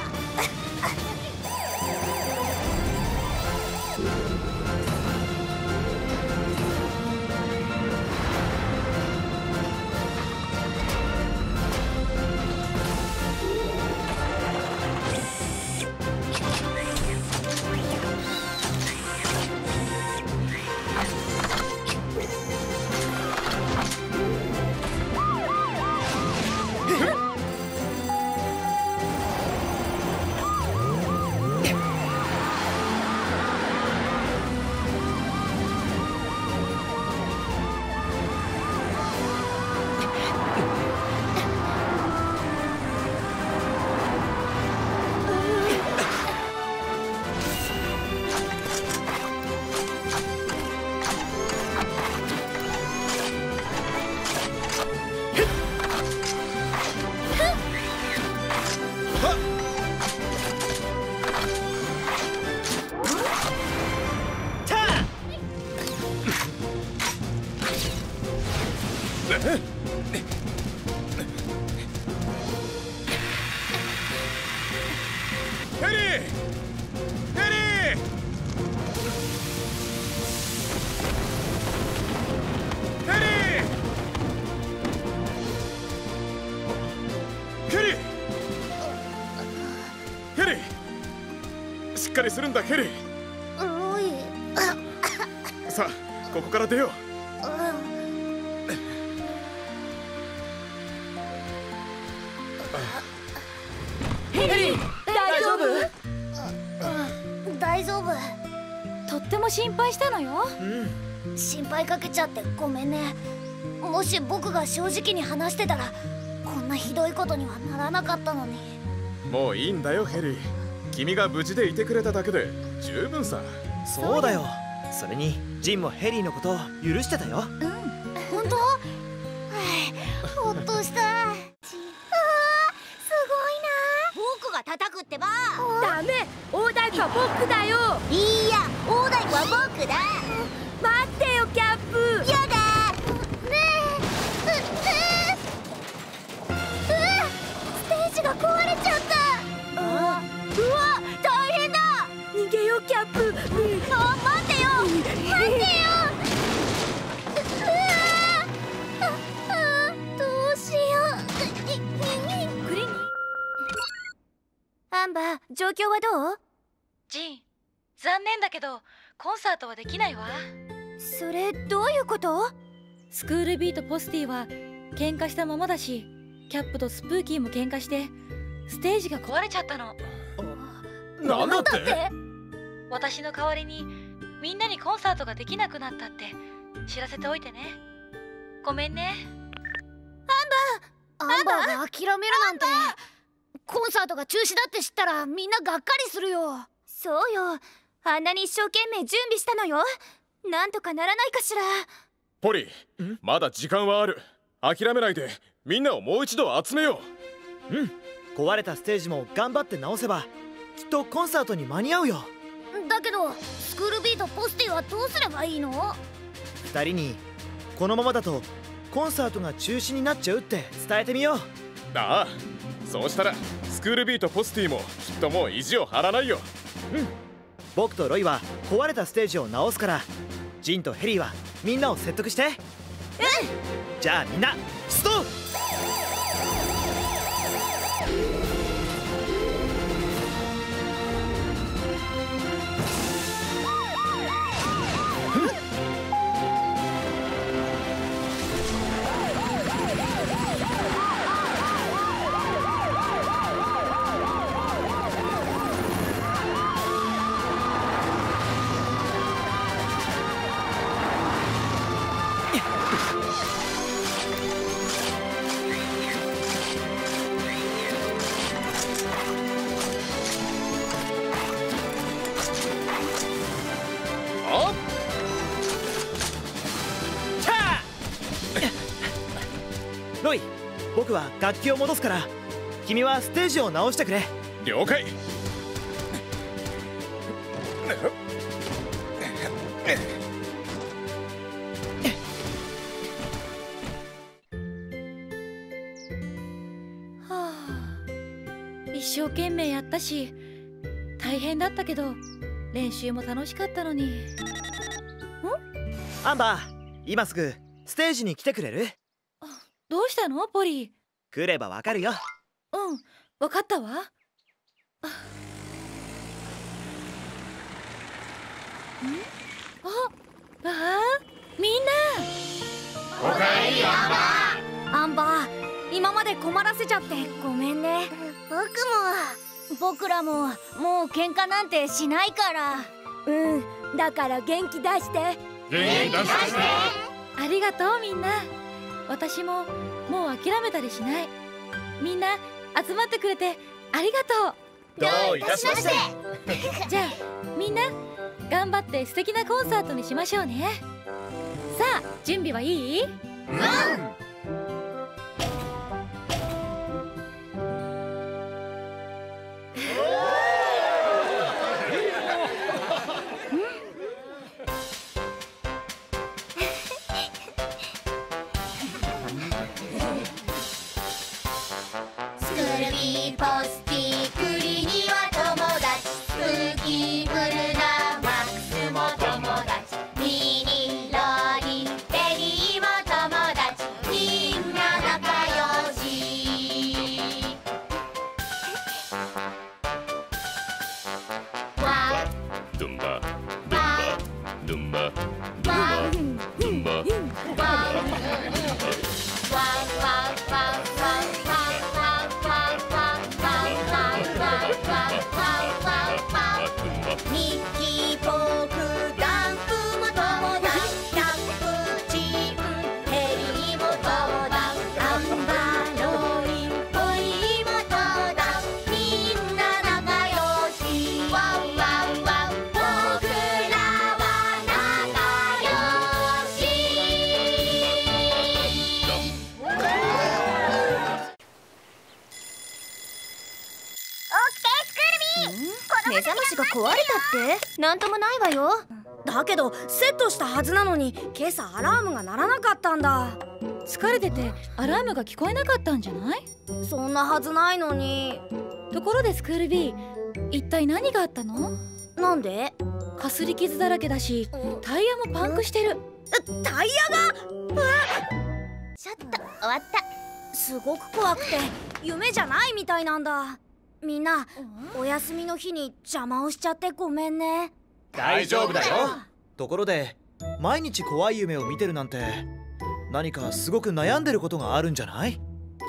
C: するんだヘリー。
D: ロイ
C: さあここから出よう。
F: ヘリー大丈夫？
D: うん大丈夫。
E: とっても心配したのよ。
D: 心配かけちゃってごめんね。もし僕が正直に話してたらこんなひどいことにはならなかったのに。
C: もういいんだよヘリー君が無事でいてくれただけで十分さ。
B: そうだよ。それにジンもヘリーのことを許してたよ。
D: 本
E: ルビーとポスティは喧嘩したままだしキャップとスプーキーも喧嘩してステージが壊れちゃったの。
C: なんだって？
E: 私の代わりにみんなにコンサートができなくなったって知らせておいてね。ごめんね。
D: アンバーが諦めるなんて。コンサートが中止だって知ったらみんながっかりするよ。そうよ。あんなに一生懸命準備したのよ。なんとかならないかしら
C: ポリまだ時間はある。諦めないでみんなをもう一度集めよ
B: う。うん。壊れたステージも頑張って直せばきっとコンサートに間に合うよ。
D: だけどスクールビーとポスティはどうすればいいの
B: ？2人にこのままだとコンサートが中止になっちゃうって伝えてみよう。
C: ああそうしたらスクールビーとポスティもきっともう意地を張らないよ
B: うん僕とロイは壊れたステージを直すからジンとヘリーはみんなを説得して。うん。じゃあみんなストーロ戻すから。君はステージを直してくれ。
C: 了解。
E: はあ。一生懸命やったし大変だったけど練習も楽しかったのに。ん？
B: アンバー今すぐステージに来てくれる？
E: どうしたの？ポリー
B: 来ればわかるよ。
E: うんわかったわ。あああみんな。
A: おかえりアンバー。アンバー今まで困らせちゃって。ごめんね。
D: 僕も僕らももう喧嘩なんてしないから。
A: うんだから元気出して。
C: 元気出して。
E: ありがとうみんな。私ももう諦めたりしない。みんな集まってくれてありがとう。
C: どういたしまして。
E: じゃあみんな頑張って素敵なコンサートにしましょうね。さあ準備はいい？うん
D: 壊れたって。なんともないわよ。
A: だけどセットしたはずなのに今朝アラームが鳴らなかったんだ。
E: 疲れててアラームが聞こえなかったんじゃない？
A: そんなはずないのに。
E: ところでスクール B 一体何があったの？
A: なんで？
E: かすり傷だらけだしタイヤもパンクしてる。
A: タイヤが？
D: ちょっと終わった。
A: すごく怖くて夢じゃないみたいなんだみんなお休みの日に邪魔をしちゃってごめんね。
B: 大丈夫だよ。ところで毎日怖い夢を見てるなんて何かすごく悩んでることがあるんじゃない？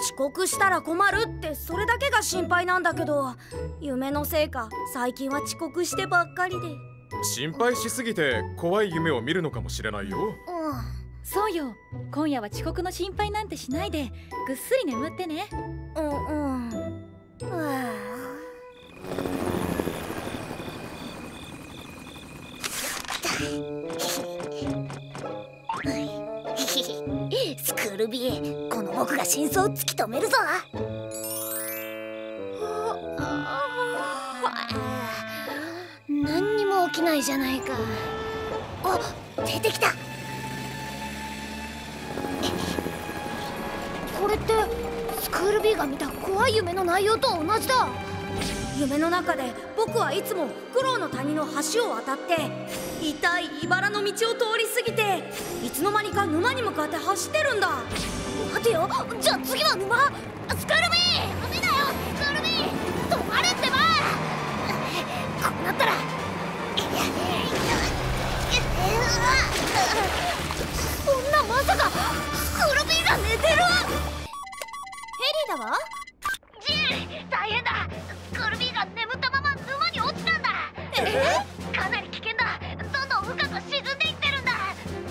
A: 遅刻したら困るってそれだけが心配なんだけど夢のせいか最近は遅刻してばっかりで。
C: 心配しすぎて怖い夢を見るのかもしれないよ。
E: そうよ。今夜は遅刻の心配なんてしないでぐっすり眠ってね。
A: うんうん。は
D: スクール B この僕が真相を突き止めるぞ。何にも起きないじゃないかあ出てきたこれってスクール B が見た怖い夢の内容と同じだ。
A: 夢の中で僕はいつもフクロウの谷の橋を渡って痛い茨の道を通り過ぎていつの間にか沼に向かって走ってるんだ。
D: 待てよ。じゃあ次は沼？スクール B ダメだよ。スクール B 止まれってば！こうなったら。そんなまさかスクール B が寝てる？リーだわ。ジン大変だ。スクール B が眠ったまま沼に落ちたんだ。え？かなり危険だ。どんどん深く沈んでいってるんだ。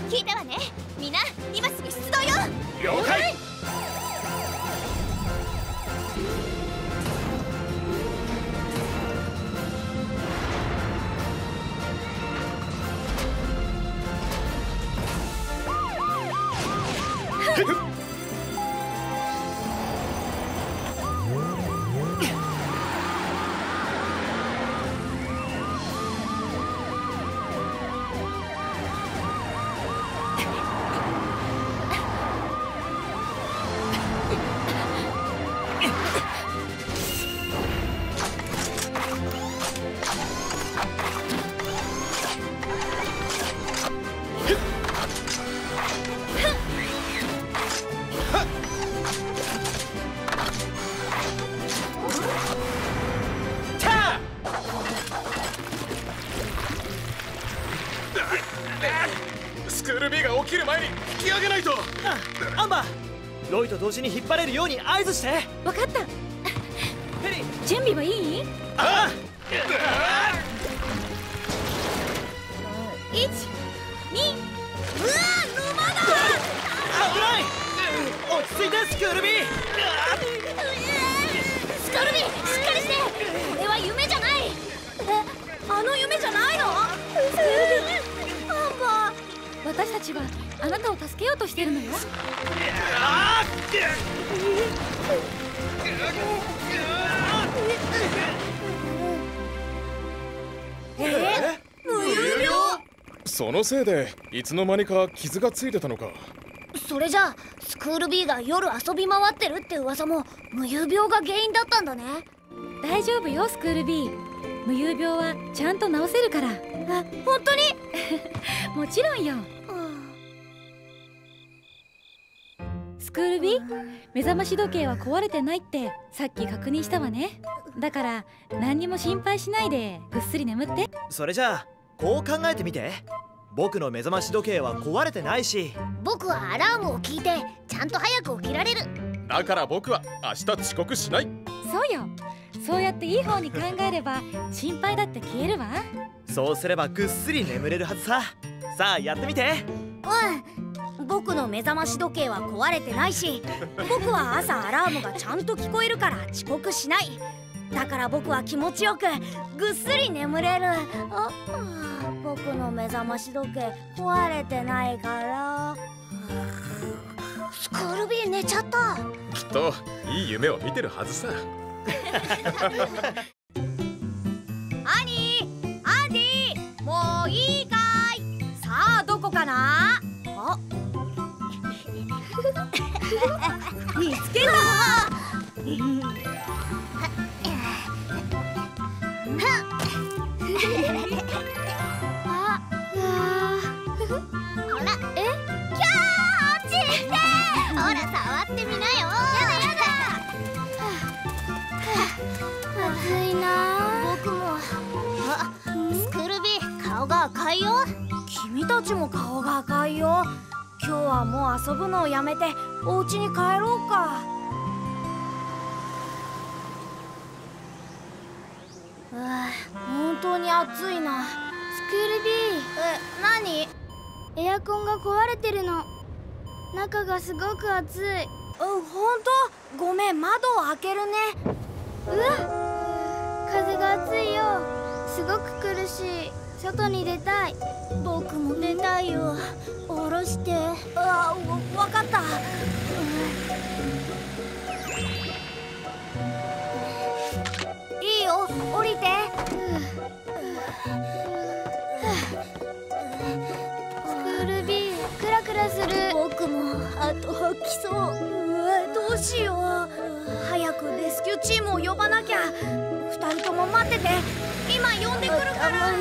D: 聞いたわね。みんな今すぐ出動よ。
B: 了解。
C: スる
B: ように合図して。
E: 私たちはあなたを助けようとしてるのよ。
A: え？無有病？
C: そのせいでいつの間にか傷がついてたのか。
D: それじゃあスクール B が夜遊び回ってるって噂も無有病が原因だったんだね。
E: 大丈夫よスクール B 無有病はちゃんと治せるから。
A: え本当に？
E: もちろんよスクール B 目覚まし時計は壊れてないってさっき確認したわね。だから何にも心配しないでぐっすり眠って。
B: それじゃあこう考えてみて。僕の目覚まし時計は壊れてないし。
D: 僕はアラームを聞いてちゃんと早く起きられる。
C: だから僕は明日遅刻しない。
E: そうよ。そうやっていい方に考えれば心配だって消えるわ。
B: そうすればぐっすり眠れるはずさ。さあやってみて。
A: うん僕の目覚まし時計は壊れてないし僕は朝アラームがちゃんと聞こえるから遅刻しない。だから僕は気持ちよくぐっすり眠れる。ああ僕の目覚まし時計壊れてないから。
D: スクール B 寝ちゃった。
C: きっといい夢を見てるはずさ。
A: アニーアンディもういいかい。さあどこかな？見つけた、
D: ほら、え？落ちて。ほら、触ってみなよ。やだ。やだいな。僕も。あ、スクルビー、顔が赤いよ。
A: 君たちも顔が赤いよ。今日はもう遊ぶのをやめてお家に帰ろうか。うわ本当に暑いな。
F: スクール B
A: え何？
F: エアコンが壊れてるの。中がすごく暑い。
A: うん本当？ごめん窓を開けるね。
F: うわ風が暑いよ。すごく苦しい外に出たい。
D: 僕も出たいよ。下ろして。
A: あわかった、いいよ。降りて、
F: スクール B クラクラする
D: 僕もあと吐きそう
A: うしよう。早くレスキューチームを呼ばなきゃ。二人とも待ってて今呼んでくるから。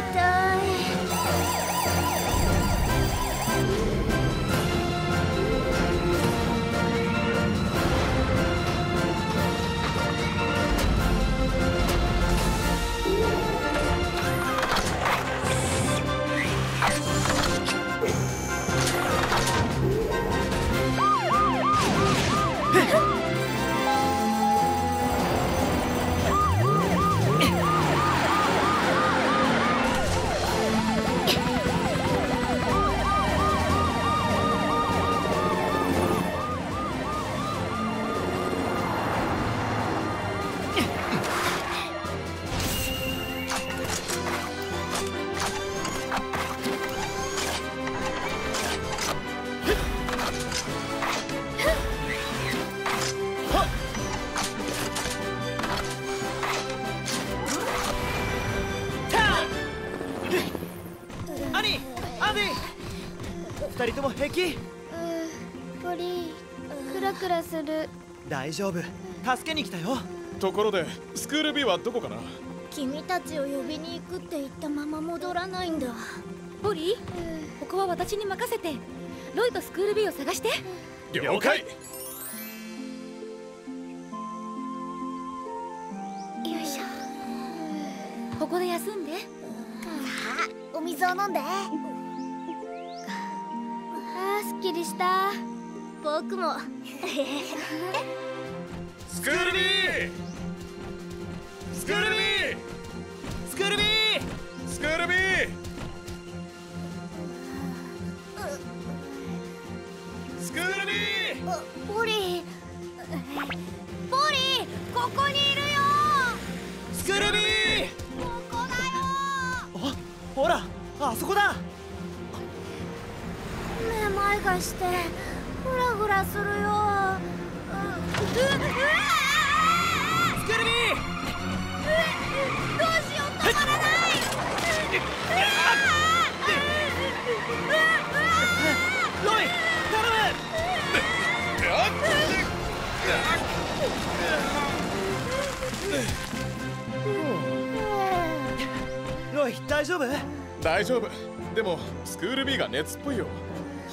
B: 二人とも平気？
F: うーポリークラクラする。
B: 大丈夫。助けに来たよ。
C: ところでスクール B はどこかな？
D: 君たちを呼びに行くって言ったまま戻らないんだ。
E: ポリー？ここは私に任せて。ロイとスクール B を探して。
C: 了解。
D: よいしょ。
E: ここで休んで。
D: さあお水を飲んで
F: あーすっきりした。
D: 僕も。
C: スクール B スクール B
B: スクール B
C: スクール B スクール B
D: ポリー。
A: ポリーここにいるよ。
B: スクール B
A: ここだよ。
B: あほらあそこだ
A: めまいがしてフラフラするよ。うううわ
B: スクール B
A: どうしよう止まらない
B: ロイ頼むロイ大丈夫
C: 大丈夫でもスクール B が熱っぽいよ。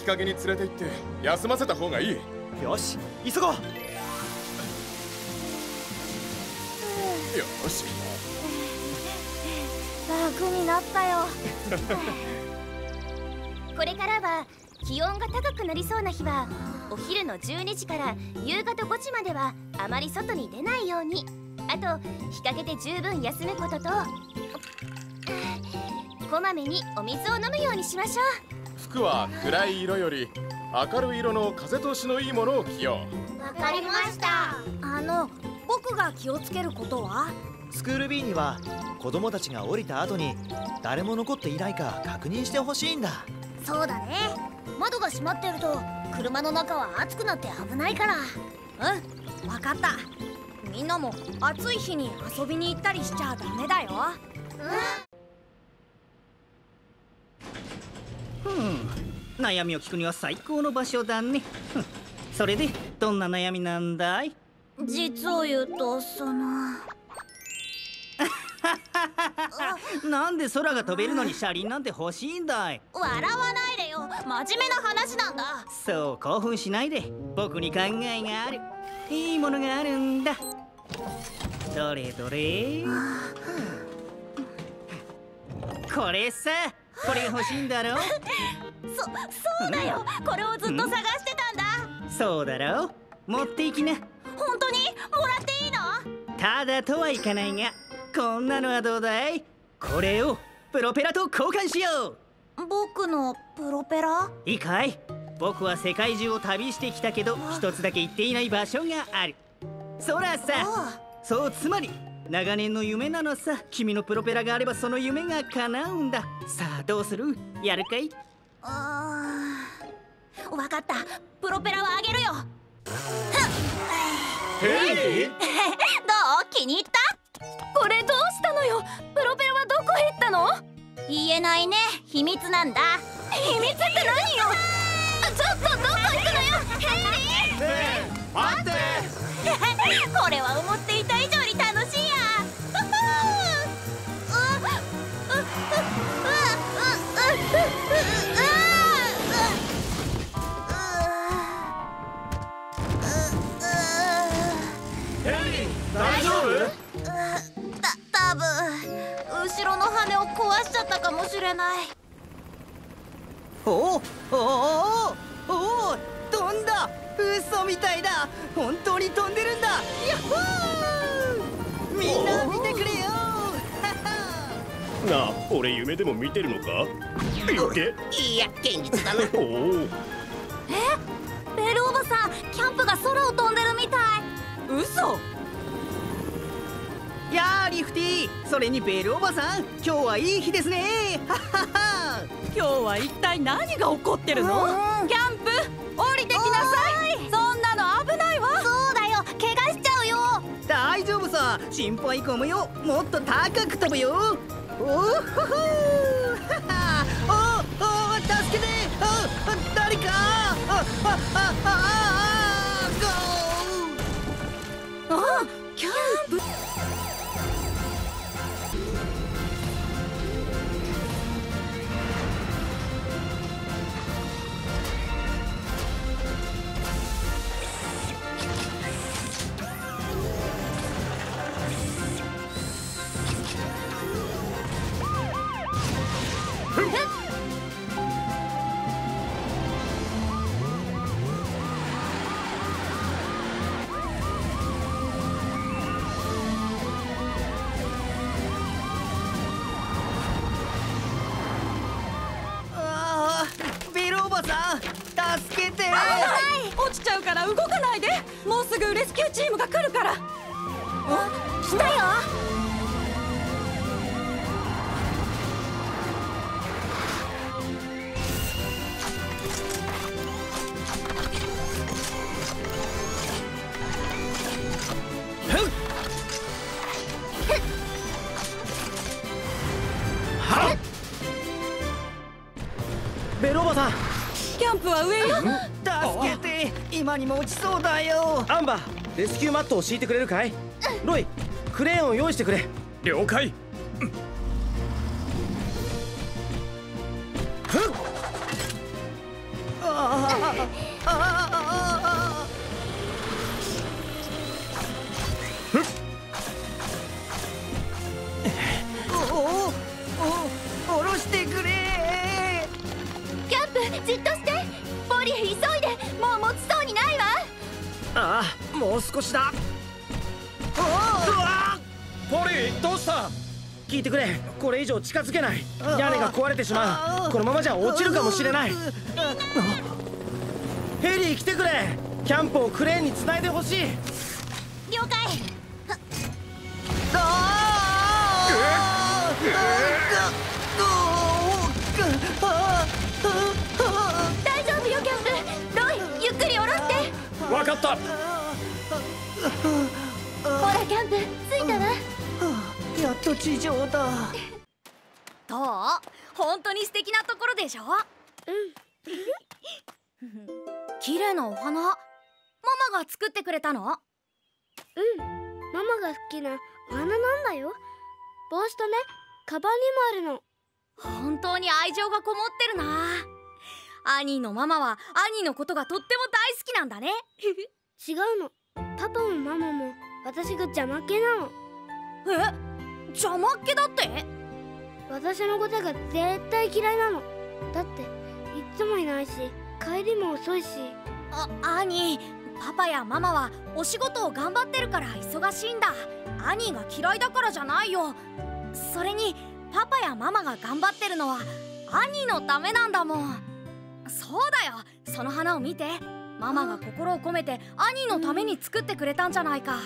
C: 陰に連れて行って休ませた方がいい。
B: よし急ごう。
C: よし。
A: 楽になったよ。
D: これからは気温が高くなりそうな日はお昼の12時から夕方5時まではあまり外に出ないように。あと日陰で十分休むこととこまめにお水を飲むようにしましょ
C: 服は暗い色より明るい色の風通しのいいものを着よ
D: う。わかりました。
A: あの僕が気をつけることは？
B: スクール B には子供たちが降りた後に誰も残っていないか確認してほしいんだ。
D: そうだね。窓が閉まってると車の中は暑くなって危ないから。
A: うんわかった。みんなも暑い日に遊びに行ったりしちゃダメだよ。
N: うん悩みを聞くには最高の場所だね。それでどんな悩みなんだい？
D: 実を言うとその。
N: なんで空が飛べるのに車輪なんて欲しいんだい？
J: 笑わないでよ。真面目な話なんだ。
N: そう興奮しないで。僕に考えがある。いいものがあるんだ。どれどれ？これさこれが欲しいんだろ？
D: そそうだよ。これをずっと探してたんだ。
N: そうだろ？持っていきな。
D: 本当に？もらっていいの？
N: ただとはいかないがこんなのはどうだい？これをプロペラと交換しよう。
D: 僕のプロペラ？
N: いいかい？僕は世界中を旅してきたけど一つだけ行っていない場所がある。そらさそうつまり長年の夢なのさ。君のプロペラがあればその夢が叶うんだ。さあどうする？やるかい？
D: あー。わかった。プロペラはあげるよ。
C: ヘリー
D: どう？気に入った？
E: これどうしたのよ？プロペラはどこへ行ったの？
D: 言えないね。秘密なんだ。
E: 秘密って何よ？ちょっとどこ行くのよ？ヘイリ
C: 待って！
D: これはない。
N: おおおおおお飛んだ。嘘みたいだ。本当に飛んでるんだ。ヤッホー。みんな見てくれよ。
I: なあ俺夢でも見てるのか？言って
M: いや現実だな。
I: おお
D: ベルおばさんキャンプが空を飛んでるみたい。
K: 嘘
N: やあリフティそれにベルおばさん。今日はいい日ですね。
K: 今日は一体何が起こってるの？キャンプ？降りてきなさい。そんなの危ないわ。
D: そうだよ。怪我しちゃうよ。
N: 大丈夫さ。心配込むよ。もっと高く飛ぶよ。おおほほおお助けて。あ誰か。あああああ
K: あキャンプ？から動かないで。もうすぐレスキューチームが来るから。
D: 来たよ。
L: ベルおばさん。
K: キャンプは上よ
N: 今にも落ちそうだよ。
L: アンバーレスキューマットを敷いてくれるかい？ロイクレーンを用意してくれ。
P: 了解。
N: あああ
D: もう
L: 少しだ。
P: ポリーどうした？
L: 聞いてくれ。これ以上近づけない。屋根が壊れてしまう。このままじゃ落ちるかもしれない。ヘリー来てくれ。キャンプをクレーンにつないでほしい。
D: 了解。大丈夫よキャンプ。ロイゆっくり下ろして。
P: わかった
D: ほらキャンプ。着いたわ
N: やっと地上だ。
A: どう？本当に素敵なところでしょ？うん。綺麗なお花。ママが作ってくれたの？
F: うん。ママが好きなお花なんだよ。帽子とねカバンにもあるの。
A: 本当に愛情がこもってるな。アニーのママはアニーのことがとっても大好きなんだね。
F: 違うのパパもママも私が邪魔っ気なの。
A: え？邪魔っ気だって？
F: 私のことが絶対嫌いなの。だっていつもいないし帰りも遅いし。
A: あ兄パパやママはお仕事を頑張ってるから忙しいんだ。兄が嫌いだからじゃないよ。それにパパやママが頑張ってるのは兄のためなんだもん。そうだよ。その花を見てママが心を込めて兄のために作ってくれたんじゃないか、ね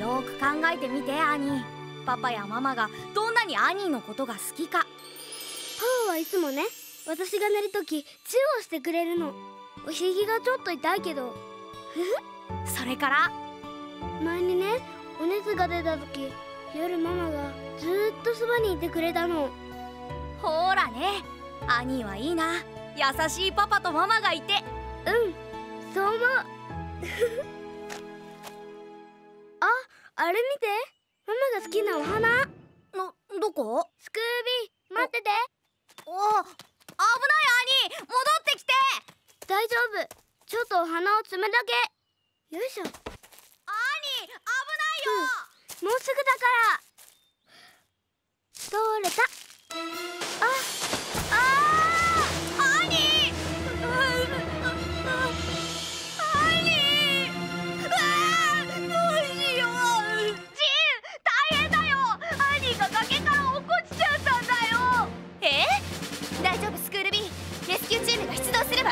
A: よく考えてみて兄パパやママがどんなに兄のことが好きか。
F: パパはいつもね私が寝るときチューをしてくれるの。おひげがちょっと痛いけど。
A: ふふ。それから？
F: 前にねお熱が出た時夜ママがずっとそばにいてくれたの。
A: ほらね。兄はいいな優しいパパとママがいて。
F: うんそう思う。ああれ見て。ママが好きなお花。
A: のどこ？
F: スクービー。待ってて。
A: お危ない兄。戻ってきて。
F: 大丈夫。ちょっとお花を摘むだけ。よいしょ。
A: 兄危ないよ、
F: うん、もうすぐだから。取れた。あ
A: あ
D: わ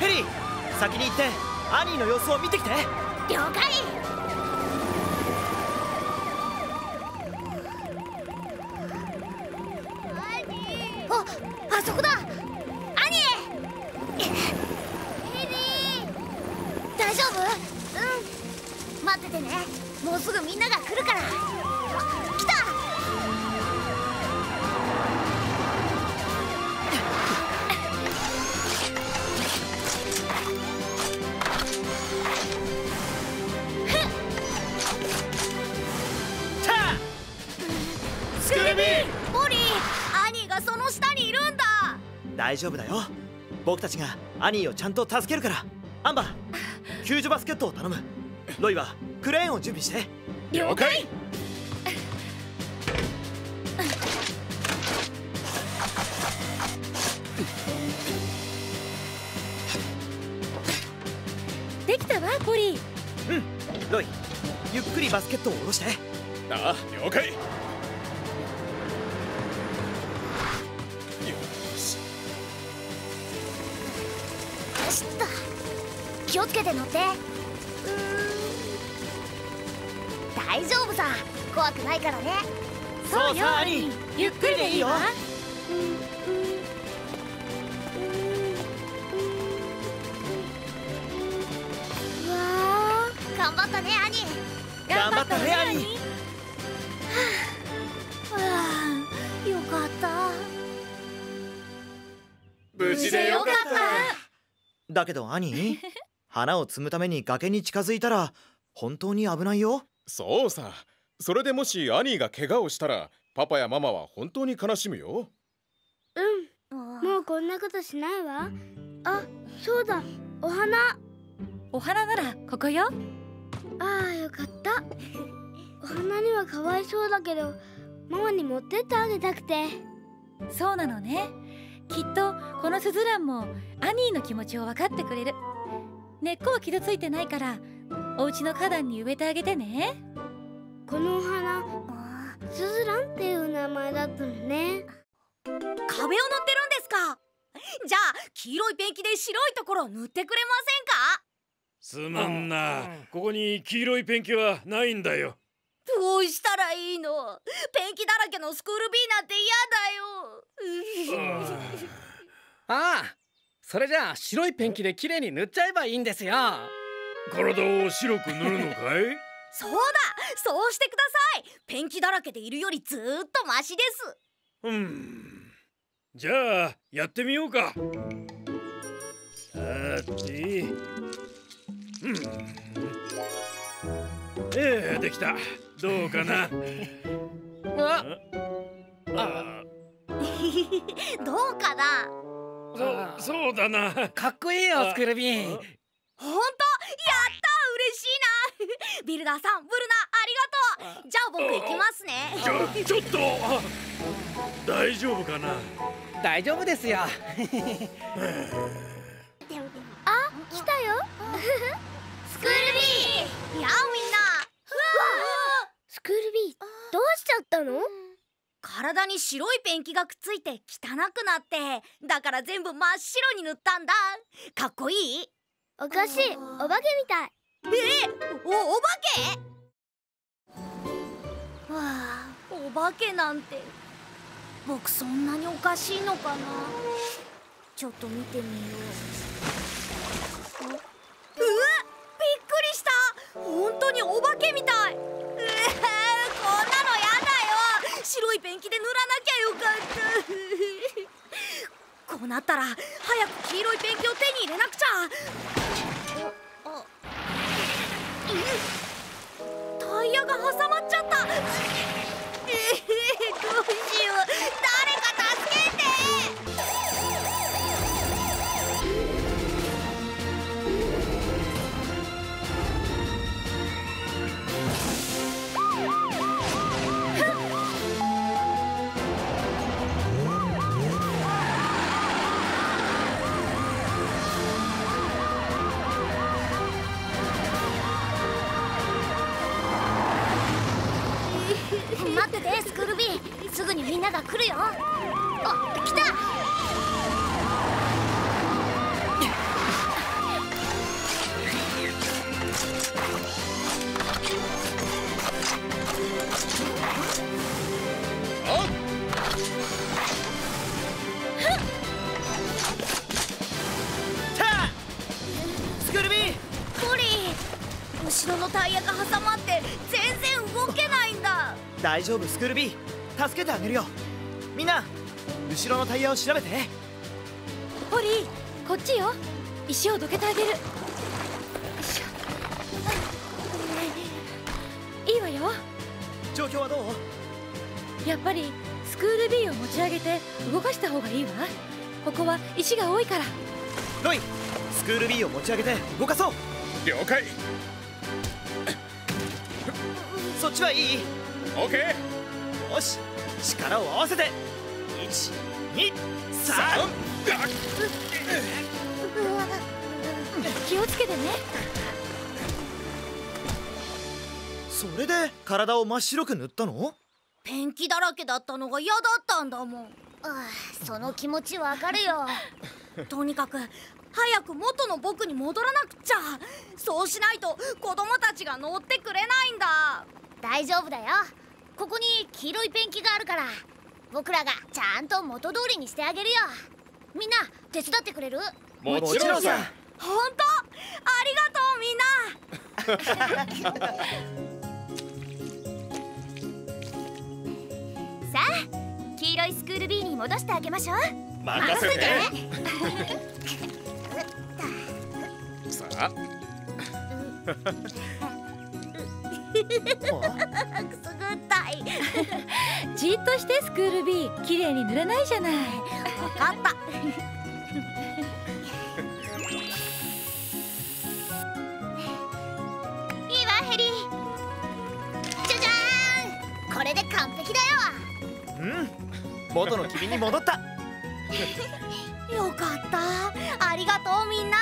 B: ヘリー先に行ってアニーの様子を見てきて。
D: 了解ててね。もうすぐみんなが来るから。来た！
A: スクービー！ポリー兄がその下にいるんだ！
B: 大丈夫だよ。僕たちがアニーをちゃんと助けるから。アンバー 救助バスケットを頼むロイはクレーンを準備して。
C: 了解。
E: できたわポリー。
B: うんロイゆっくりバスケットを下ろして。
C: ああ了解。よし。
D: よしっと。気をつけて乗って大丈夫さ。怖くないからね。
B: そうよアニーゆっくりでいいよ。
F: うわ
D: 頑張ったね兄
B: 頑張ったねアニー
A: はあ。よかった。
C: 無事でよかった。
B: だけどアニー。花を摘むために崖に近づいたら本当に危ないよ
C: そうさ。それでもしアニーが怪我をしたらパパやママは本当に悲しむよ。
F: うん。もうこんなことしないわ。あそうだ。お花。
E: お花ならここよ。
F: ああよかった。お花にはかわいそうだけどママに持ってってあげたくて。
E: そうなのね。きっとこのスズランもアニーの気持ちを分かってくれる。根っこは傷ついてないからお家の花壇に植えてあげてね。
F: このお花スズランっていう名前だったのね。
A: 壁を塗ってるんですか？じゃあ黄色いペンキで白いところを塗ってくれ
G: すまんな。ここに黄色いペンキはないんだよ。
A: ませんかどうしたらいいの？ペンキだらけのスクール B なんて嫌だよ。
H: ああそれじゃあ白いペンキで綺麗に塗っちゃえばいいんですよ
G: 体を白く塗るのかい？
A: そうだ！そうしてください！ペンキだらけでいるよりずーっとマシです。
G: うん。じゃあやってみようか。さて。うん。ええできた。どうかな？
H: あ？
G: あ
A: どうかな？
G: そそうだな。
H: かっこいいよスクールビーン
A: ほんとやった嬉しいな。ビルダーさんブルナありがとう。じゃあ僕行きますね。
G: ちょちょっと大丈夫かな？
H: 大丈夫ですよ。
F: あ来たよ。
A: スクールビー。やあみんな。
F: スクール B どうしちゃったの？
A: 体に白いペンキがくっついて汚くなってだから全部真っ白に塗ったんだ。かっこいい？
F: おかしいお化けみたい。
A: えおお化け？わあお化けなんて。僕そんなにおかしいのかな？ちょっと見てみよう。うわびっくりした。本当にお化けみたい。うわこんなのやだよ。白いペンキで塗らなきゃよかったこうなったら早く黄色いペンキを手に入れなくちゃ。あタイヤが挟まっちゃった。えどうしよう。誰か
D: なが来るよ。あ来た。
B: スクールビー。
A: ポリー後ろのタイヤが挟まって全然動けないんだ。
B: 大丈夫スクール B 助けてあげるよ。みんな後ろのタイヤを調べて。
E: ポリーこっちよ。石をどけてあげる。よいしょいいわよ。
B: 状況はどう？
E: やっぱりスクール B を持ち上げて動かした方がいいわ。ここは石が多いから。
B: ロイスクール B を持ち上げて動かそう。
C: 了解。
B: そっちはいい？
C: オッケ
B: よし力を合わせて123
E: 気をつけてね。
B: それで体を真っ白く塗ったの？
A: ペンキだらけだったのが嫌だったんだもん。
D: あその気持ちわかるよ。
A: とにかく早く元の僕に戻らなくちゃ。そうしないと子供たちが乗ってくれないんだ。
D: 大丈夫だよここに黄色いペンキがあるから僕らがちゃんと元通りにしてあげるよ。みんな手伝ってくれる？
C: もちろんさ。
A: 本当？ありがとうみんな。
D: さあ黄色いスクール B に戻してあげましょう。
C: 任せて。さあ。
A: くすぐったい。
E: じっとしてスクール B 綺麗に塗れないじゃない。
A: 分かった。
D: いいわヘリ。ーじゃじゃーん。これで完璧だよ。
B: うん。元の君に戻った。
A: よかった。ありがとうみんな。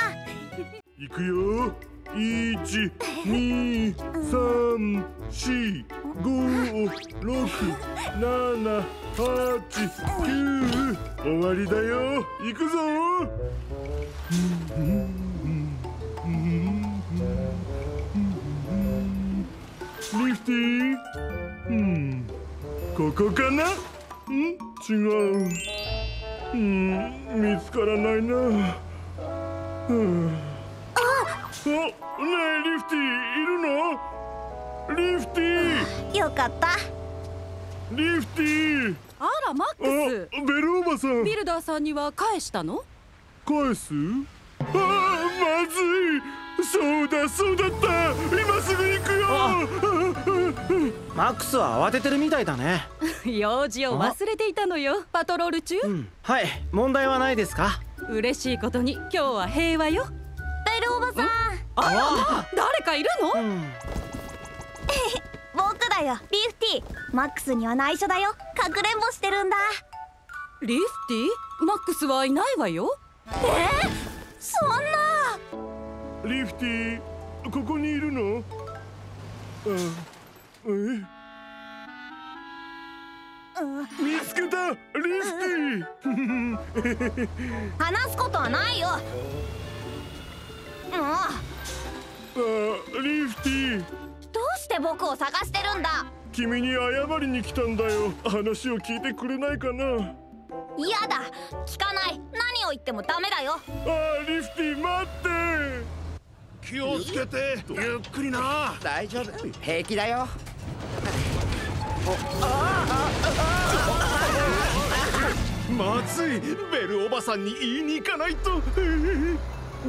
A: い
I: くよ一二三四五六七八九終わりだよ。行くぞ。リフティうん。ここかな？うん？違う。うん。見つからないな。うん。ねえリフティいるの？リフティ
A: よかった。
I: リフティ
K: あらマックス。
I: ベルおばさん。
K: ビルダーさんには返したの？
I: 返す？ああまずい。そうだそうだった。今すぐ行くよ。
L: マックスは慌ててるみたいだね。
K: 用事を忘れていたのよ。パトロール中、
L: はい。問題はないですか？
K: 嬉しいことに今日は平和よ
J: ベルおばさん。
K: あら誰かいるの、
J: 僕だよ。リフティマックスには内緒だよ。かくれんぼしてるんだ。
K: リフティマックスはいないわよ。
J: え？ー、そんな。
I: リフティここにいるの？あえ？見つけたリフティ
J: 話すことはないよ
I: あリフティ
J: どうして僕を探してるんだ？
I: 君に謝りに来たんだよ。話を聞いてくれないかな？
J: 嫌だ。聞かない。何を言ってもダメだよ。
I: あーリフティ待って！気をつけて。ゆっくりな。
M: 大丈夫。平気だよ。
I: まずい。ベルおばさんに言いに行かないと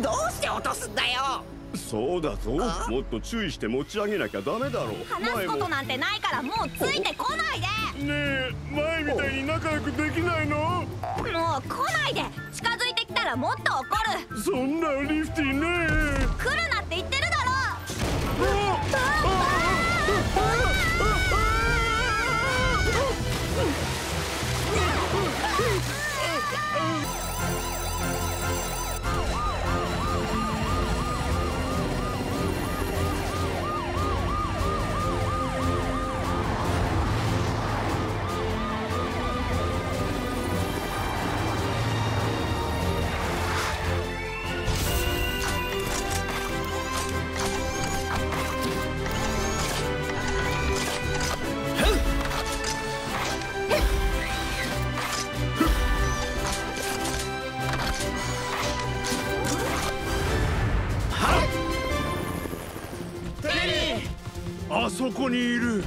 M: どうして落とすんだよ。
O: そうだぞ。もっと注意して持ち上げなきゃダメだろ。う
J: 話すことなんてないからもうついてこないで。
I: ねえ前みたいに仲良くできないの？
J: もう来ないで。近づいてきたらもっと怒る。
I: そんなリフティね
J: 来るなって言ってるだろ。
I: あ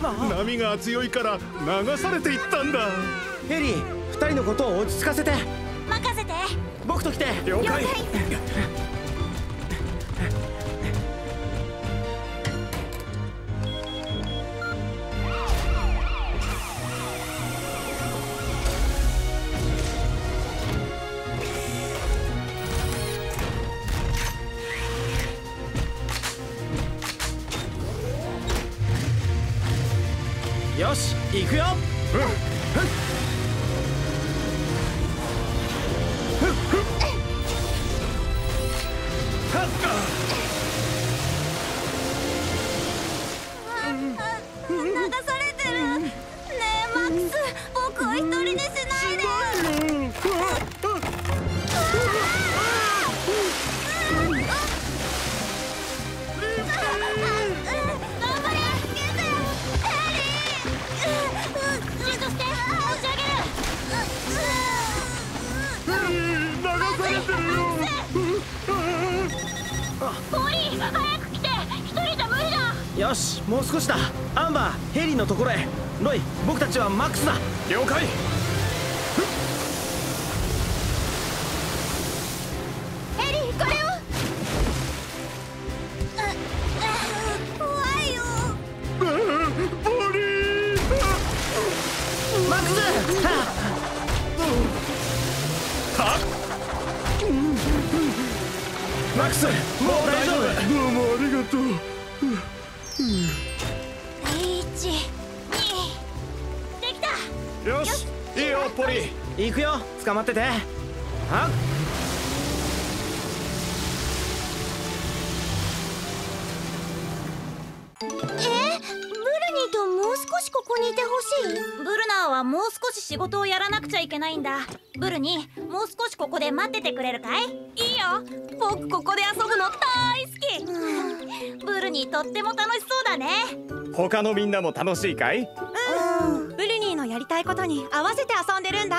I: 波が強いから流されていったんだ。
L: ヘリー二人のことを落ち着かせて。
J: 任せて。
L: 僕と来て。
I: 了解
L: ってて。は？っ
J: え？ブルニーともう少しここにいてほしい？
D: ブルナーはもう少し仕事をやらなくちゃいけないんだ。ブルにもう少しここで待っててくれるかい？いいよ。僕ここで遊ぶの大好き。ブルにとっても楽しそうだね。
P: 他のみんなも楽しいかい？
Q: うん。ブルニーのやりたいことに合わせて遊んでるんだ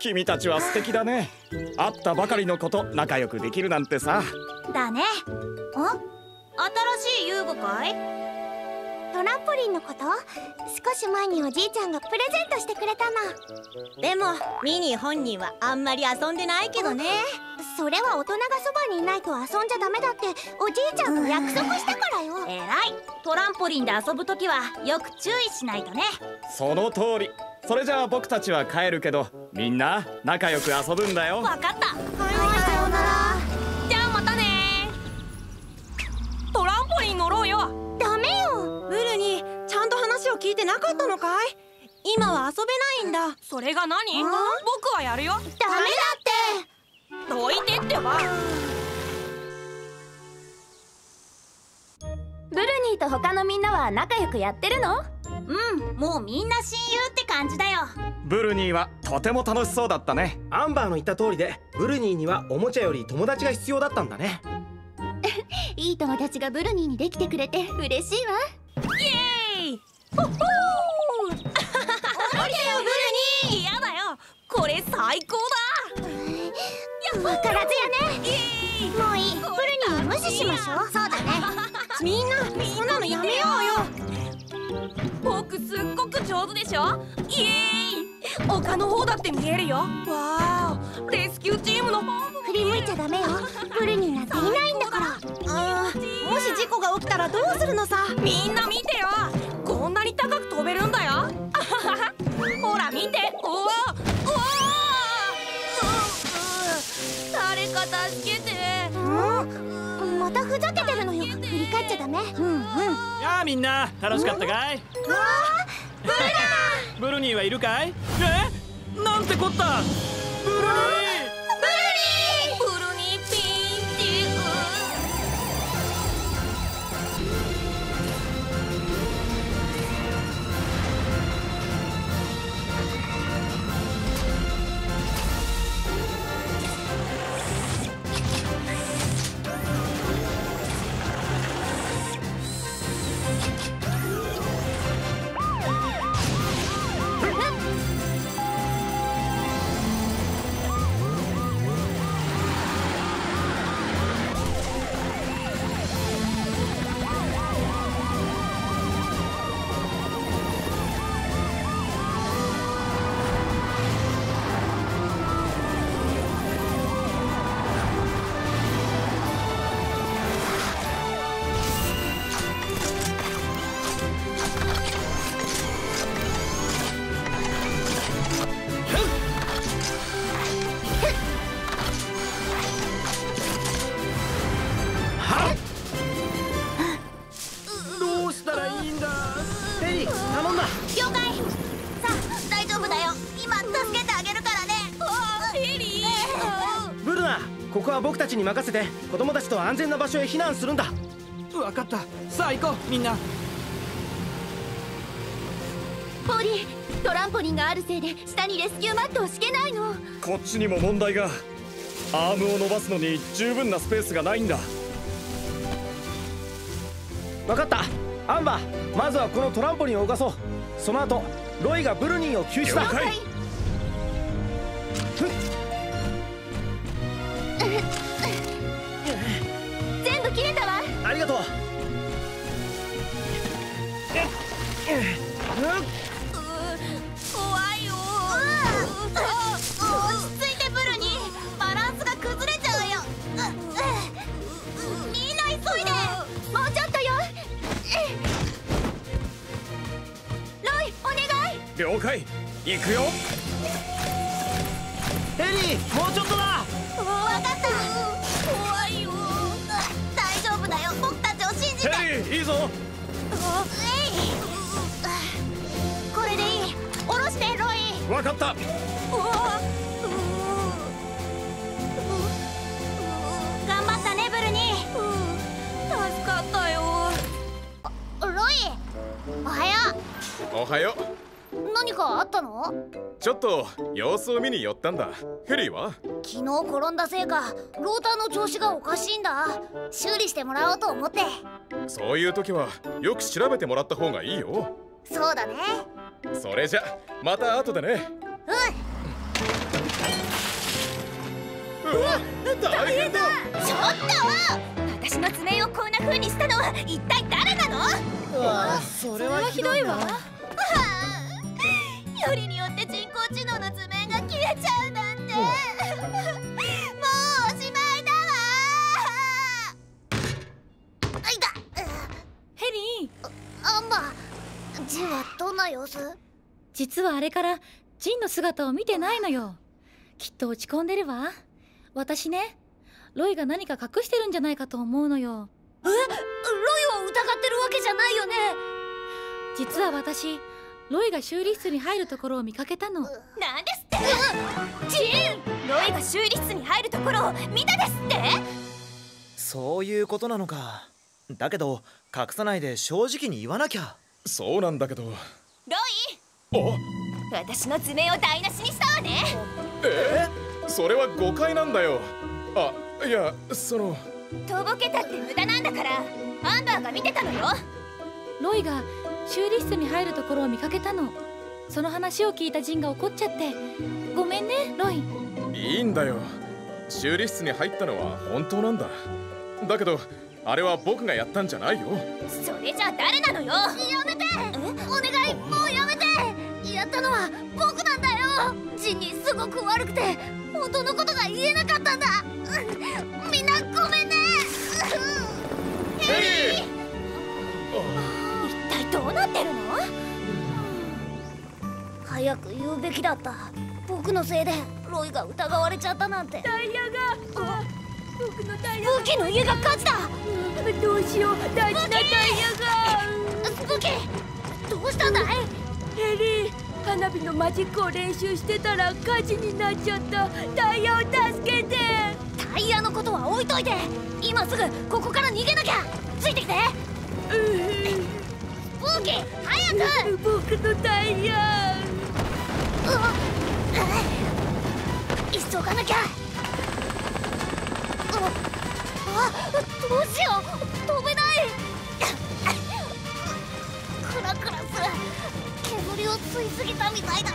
P: 君たちは素敵だね。会ったばかりのこと仲良くできるなんてさ。
D: だね。あ新しい遊具かい？トランポリンのこと？少し前におじいちゃんがプレゼントしてくれたの。
K: でもミニー本人はあんまり遊んでないけどね。
D: それは大人がそばにいないと遊んじゃダメだっておじいちゃんと約束したからよ。
J: えらい。トランポリンで遊ぶときはよく注意しないとね。
P: その通りそれじゃあ僕たちは帰るけどみんな仲良く遊ぶんだよ。
J: わかった。
D: はいさようなら。
J: じゃあまたね。トランポリン乗ろうよ。
D: ダメよ。
K: ブルニーちゃんと話を聞いてなかったのかい？今は遊べないんだ。
J: それが何？僕はやるよ。
D: ダメだって。
J: どいてってば
R: ブルニーと他のみんなは仲良くやってるの？
J: うんもうみんな親友って感じだよ。
P: ブルニーはとても楽しそうだったね。
L: アンバーの言った通りでブルニーにはおもちゃより友達が必要だったんだね。
R: いい友達がブルニーにできてくれて嬉しいわ。
J: イエーイ！ほっほー降りてよブルニー！嫌だよ。これ最高だ。
D: わからずやね。もういい。ブルニー無視しましょう。そうだね
K: みんなそんなのやめようよ。
J: 僕すっごく上手でしょ？イエーイ！丘の方だって見えるよ。わーお。レスキューチームの
D: 振り向いちゃダメよ。ブルニーなんていないんだから。
K: あーもし事故が起きたらどうするのさ？
J: みんな見てよ。こんなに高く飛べるんだよ。ほら見て。うわうわ誰か助けて
D: うん。またふざけてるのよ。振り返っちゃダメ。うんうん。
I: やあみんな楽しかったかい？
D: わあブルナ
I: ブルニーはいるかい？え？なんてこった！ブルニー
L: に任せて子供たちと安全な場所へ避難するんだ。
I: わかった。さあ行こうみんな。
R: ポリートランポリンがあるせいで下にレスキューマットを敷けないの。
P: こっちにも問題が。アームを伸ばすのに十分なスペースがないんだ。
L: 分かった。アンバーまずはこのトランポリンを動かそう。その後ロイがブルニーを救出だ。
P: 了解。
R: 全
L: りがとう。
J: 怖いよ
D: 落ち着いてブルニーバランスが崩れちゃうよみんな急いで
R: もうちょっとよロイお願い
P: 了解行くよ
L: ヘリーもうちょっとだ
D: わかったい
P: いぞ。
D: これでいい。下ろしてロイ。
P: わかった。
D: 頑張ったねブルニ
J: 助かったよ。
D: ーロイ。おはよ
C: おはよ
D: う何かあったの？
C: うちょっと様子を見に寄ったんだ。ヘリーは？
D: 昨日転んだせいかローターの調子がおかしいんだ。修理してもらおうと思って。
C: そういう時はよく調べてもらった方がいいよ。
D: そうだね。
C: それじゃまた後でね。
D: うん。
C: うわ大変だ。
D: ちょっと！
R: 私の爪をこんな風にしたのは一体誰なの？
B: あそれはひどいわ
D: よりによって人工知能の図面が消えちゃうなんて。もうおしまいだわ。あいた
E: ヘリー。
D: アンバージンはどんな様子？
E: 実はあれからジンの姿を見てないのよ。きっと落ち込んでるわ。私ねロイが何か隠してるんじゃないかと思うのよ。
A: え？ロイを疑ってるわけじゃないよね。
E: 実は私ロイが修理室に入るところを見かけたの。
D: なんですって？ジン！ロイが修理室に入るところを見たですって？
B: そういうことなのか。だけど隠さないで正直に言わなきゃ。
C: そうなんだけど。
D: ロイ！
C: お
D: 私の爪を台無しにしたわね。
C: え？それは誤解なんだよ。あいやその。
D: とぼけたって無駄なんだからアンバーが見てたのよ
E: ロイが修理室に入るところを見かけたの。その話を聞いたジンが怒っちゃって。ごめんねロイ。
C: いいんだよ。修理室に入ったのは本当なんだ。だけどあれは僕がやったんじゃないよ。
D: それじゃ誰なのよ。やめて。お願いもうやめて。やったのは僕なんだよ。ジンにすごく悪くて本当のことが言えなかったんだ。うん。みんなごめんね。
C: ヘリー
D: どうなってるの？早く言うべきだった。僕のせいでロイが疑われちゃったなんて。
F: タイヤが僕のタイヤ
D: 武器の家が火事だ
F: どうしよう大事なタイヤが
D: スプキどうしたんだい？
F: ヘリー花火のマジックを練習してたら火事になっちゃった。タイヤを助けて。
D: タイヤのことは置いといて。今すぐここから逃げなきゃ。ついてきて。スプーキー早く！
F: 僕のタイヤ
D: 急がなきゃ。あどうしよう。飛べない。クラクラする。煙を吸いすぎたみたいだ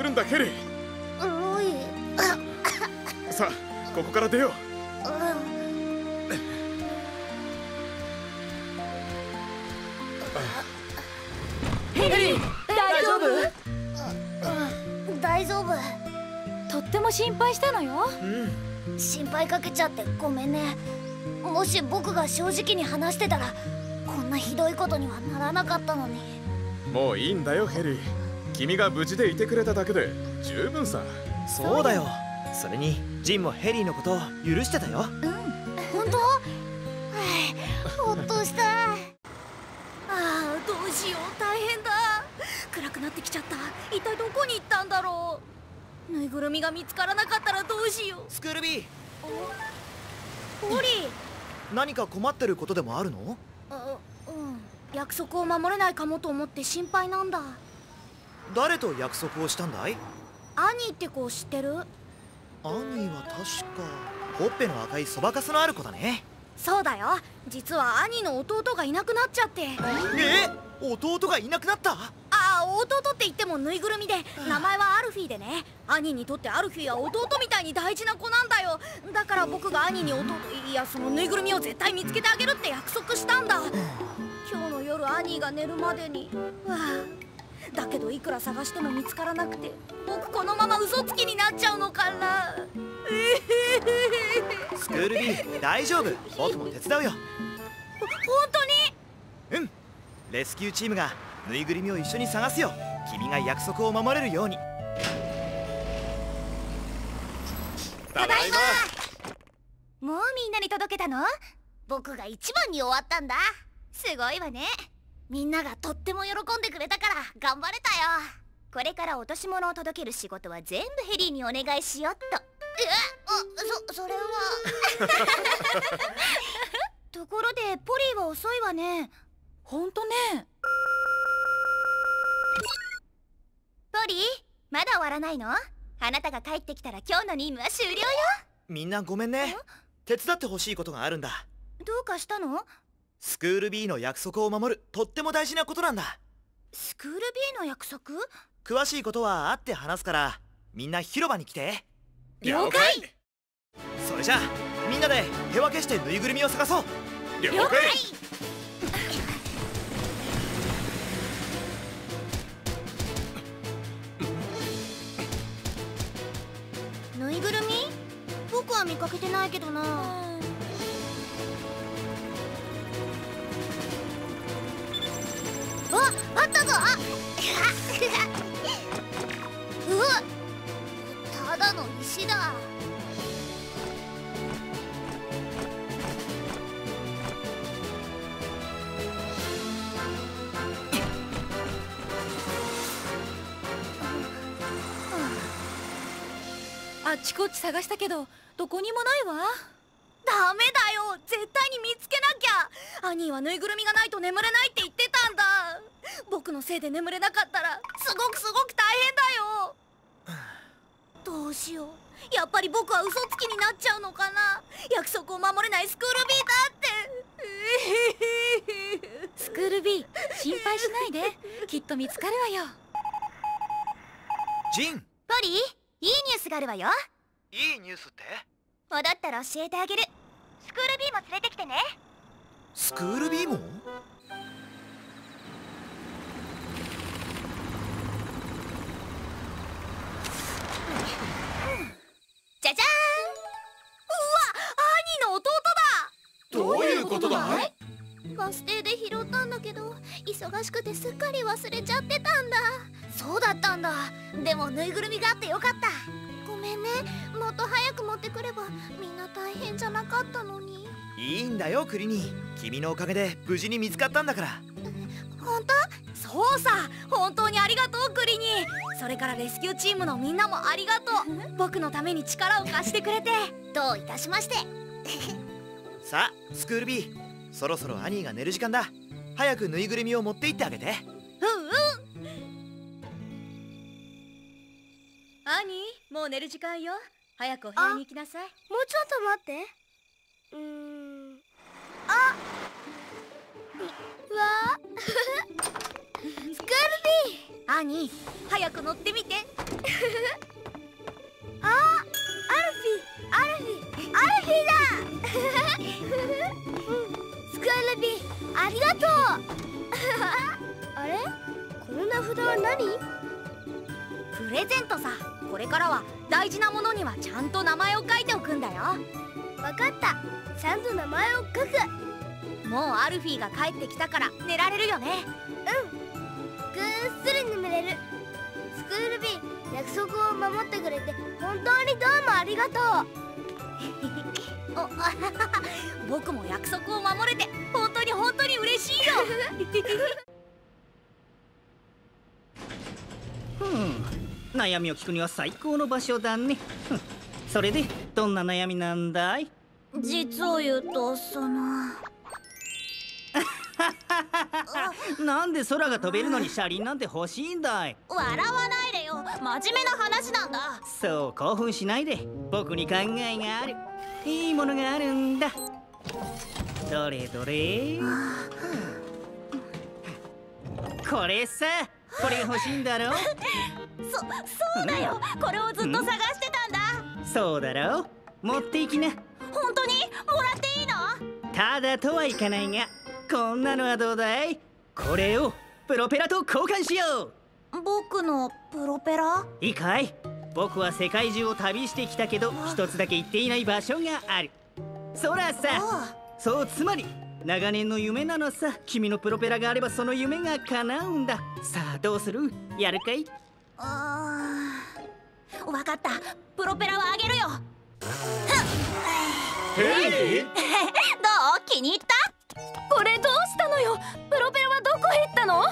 C: するんだヘリー。
D: ロイ
C: さあここから出よう。
F: ヘリー大丈夫？
D: うん。大丈夫。
E: とっても心配したのよ。
D: 心配かけちゃってごめんね。もし僕が正直に話してたらこんなひどいことにはならなかったのに。
C: もういいんだよヘリー君が無事でいてくれただけで十分さ。
B: そうだよ。それにジンもヘリーのことを許してたよ。
D: 本当？はあほっとした。
A: ああどうしよう。大変だ。暗くなってきちゃった。一体どこに行ったんだろう。ぬいぐるみが見つからなかったらどうしよう。
B: スクール B
A: ホリ
B: 何か困ってることでもあるの？
A: うん。約束を守れないかもと思って心配なんだ
B: 誰と約束をしたんだい？
A: アニーって子を知ってる？
B: アニーは確かほっぺの赤いそばかすのある子だね。
A: そうだよ。実は兄の弟がいなくなっちゃって。
B: え？弟がいなくなった？
A: あ弟って言ってもぬいぐるみで名前はアルフィーでね。兄にとってアルフィーは弟みたいに大事な子なんだよ。だから僕が兄に弟いやそのぬいぐるみを絶対見つけてあげるって約束したんだ。今日の夜兄が寝るまでに。わあだけどいくら探しても見つからなくて僕このまま嘘つきになっちゃうのかな。
B: スクール B 大丈夫。僕も手伝うよ。
A: 本当
B: に？うん。レスキューチームがぬいぐるみを一緒に探すよ。君が約束を守れるように。
D: ただいま。もうみんなに届けたの？僕が一番に終わったんだ。すごいわねみんながとっても喜んでくれたから頑張れたよ。これから落とし物を届ける仕事は全部ヘリーにお願いしよっと。えあそそれは。ところでポリーは遅いわね。
E: ほんとね。
D: ポリーまだ終わらないの？あなたが帰ってきたら今日の任務は終了よ。
B: みんなごめんね。手伝ってほしいことがあるんだ。
D: どうかしたの？
B: スクール B の約束を守る。とっても大事なことなんだ。
D: スクール B の約束？
B: 詳しいことは会って話すからみんな広場に来て。
D: 了解。
B: それじゃあみんなで手分けしてぬいぐるみを探そう。
C: 了解。
D: ぬいぐるみ？僕は見かけてないけどなああったぞ。あうわただの石だ。
E: あっちこっち探したけどどこにもないわ。
A: ダメだよ。絶対に見つけなきゃ。兄はぬいぐるみがないと眠れないって言ってたんだ僕のせいで眠れなかったらすごくすごく大変だよ。どうしよう。やっぱり僕は嘘つきになっちゃうのかな。約束を守れないスクール B だって。
E: スクール B 心配しないで。きっと見つかるわよ。
B: ジン。
D: ポリーいいニュースがあるわよ。
B: いいニュースって？
D: 戻ったら教えてあげる。スクール B も連れてきてね。
B: スクール B も？
D: じゃじゃ
A: ーん。うわ兄の弟だ。
C: どういうことだ？い
D: バス停で拾ったんだけど忙しくてすっかり忘れちゃってたんだ。そうだったんだ。でもぬいぐるみがあってよかった。ごめんね。もっと早く持ってくればみんな大変じゃなかったのに。
B: いいんだよクリニー。君のおかげで無事に見つかったんだから。
D: 本当？
A: そうさ本当にありがとうクリニー。それからレスキューチームのみんなもありがとう。僕のために力を貸してくれて。
D: どういたしまして。
B: さあスクール B そろそろアニーが寝る時間だ。早くぬいぐるみを持って行ってあげて。
A: うんうん。兄もう寝る時間よ。早くお部屋に行きなさい。
F: もうちょっと待って。うーん。
A: あ
F: うわスクール B
A: 兄早く乗ってみて。
F: あアルフィアルフィアルフィだ。スクール B ありがとう。あれ？この名札は何？
A: プレゼントさ。これからは大事なものにはちゃんと名前を書いておくんだよ。
F: わかった。ちゃんと名前を書く。
A: もうアルフィーが帰ってきたから寝られるよね。
F: うんぐっすり眠れる。スクール B 約束を守ってくれて本当にどうもありがとう。
A: お 僕も約束を守れて本当に本当に嬉しいよ。
N: ふん悩みを聞くには最高の場所だね。それでどんな悩みなんだい？
D: 実を言うとその
N: なんで空が飛べるのに車輪なんて欲しいんだい？
K: 笑わないでよ。真面目な話なんだ。
N: そう興奮しないで。僕に考えがある。いいものがあるんだ。どれどれ？これさ。これ欲しいんだろ？
D: そそうだよ。これをずっと探してたんだ。
N: そうだろ？持っていきな。
D: 本当に？もらっていいの？
N: ただとはいかないがこんなのはどうだい？これをプロペラと交換しよ
D: 僕のプロペラ？
N: ういいかい？僕は世界中を旅してきたけど一つだけ行っていない場所がある。そらさそうつまり長年の夢なのさ。君のプロペラがあればその夢が叶うんだ。さあどうする？やるかい？
D: あー。わかった。プロペラはあげるよ。どう？気に入った？これどうしたのよ？プロペラはどこへ行ったの？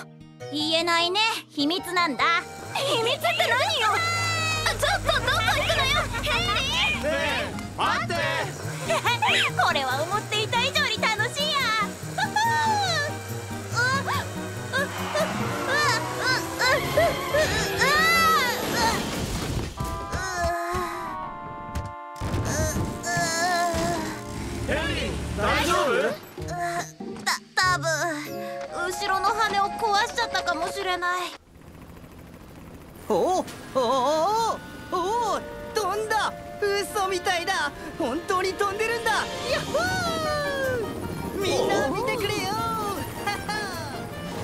D: 言えないね。秘密なんだ。秘密って何よ？ちょっとどこ行くのよ？ヘリー！
J: ねえ待って！
D: これは思っていた以上壊しちゃったかもしれない。
N: おおおお飛んだ。嘘みたいだ。本当に飛んでるんだ。ヤッホー。みんな見てくれよ。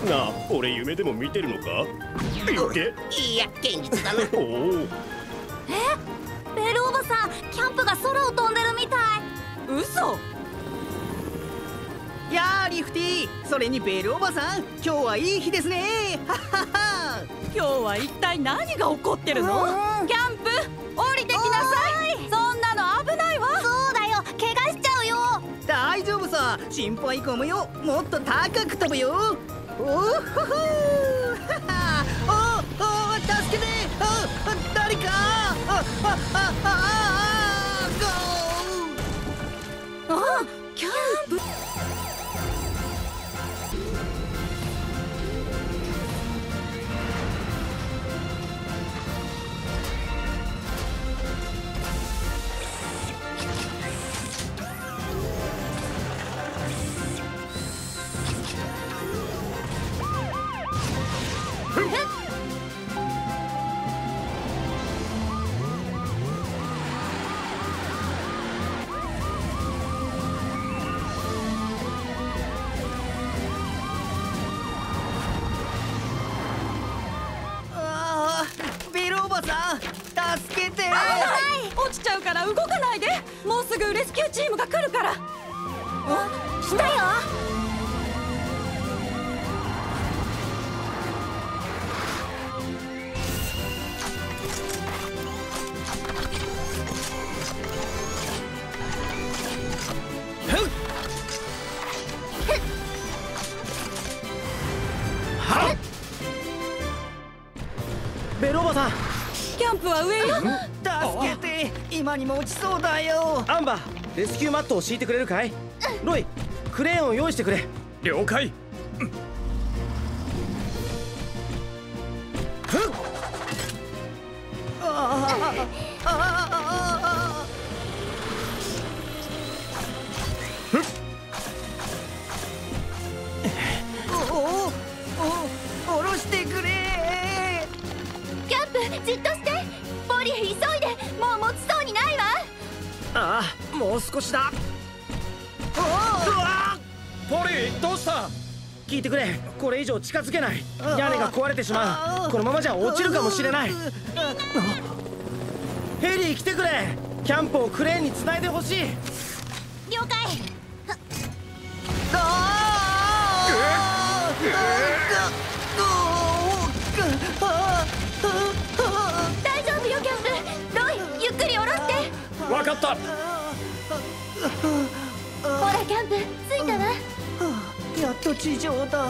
O: なあ俺夢でも見てるのか？言って
M: いや現実だな。
O: おお
D: ベルおばさんキャンプが空を飛んでるみたい。嘘
N: やあリフティそれにベルおばさん今日はいい日ですね。はっはっは。
K: 今日は一体何が起こってるの？キャンプ降りてきなさい。そんなの危ないわ。
D: そうだよ。怪我しちゃうよ。
N: 大丈夫さ。心配ご無用もっと高く飛ぶよ。おおほほおお助けて。ああ誰か。あああああゴー。
K: あキャンプすぐレスキューチームが来るから。
D: 来たよ。
L: ベルおばさん。
K: キャンプは上よ
N: 助けて。今にも落ちそうだよ。
L: アンバーレスキューマットを敷いてくれるかい？ロイクレーンを用意してくれ。
J: 了解。
N: ああああ
L: ああもう少しだ。
J: ポリーどうした？
L: 聞いてくれ。これ以上近づけない。屋根が壊れてしまう。このままじゃ落ちるかもしれない。ヘリー来てくれ。キャンプをクレーンにつないでほしい。
D: 了解。大
J: かった。
D: ほらキャンプ着いたわ。
N: やっと地上だ。
A: ア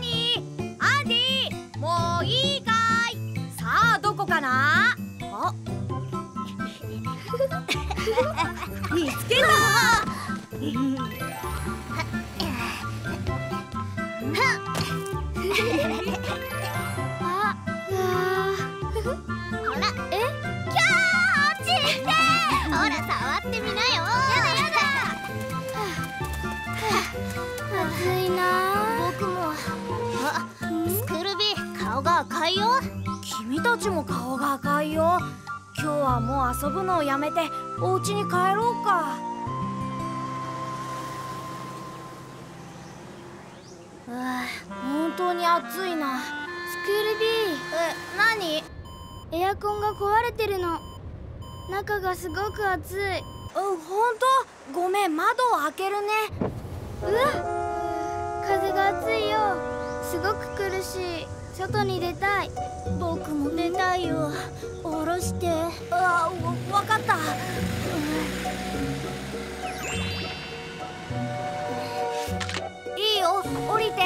A: ニーアンディもういいかい。さあどこかな？あ。見つけた。
D: あうわってみなよやだやだ。暑いな。僕も。あスクルビ顔が赤いよ
A: 君たちも顔が赤いよ。今日はもう遊ぶのをやめてお家に帰ろうか。うわ本当に暑いな。
F: スクール
A: え何？
F: エアコンが壊れてるの。中がすごく暑い。
A: うん本当。ごめん窓を開けるね。
F: うわ風が暑い。よすごく苦しい外に出たい。
D: 僕も出たいよ下ろして。
A: あわ分かった、いいよ降りて、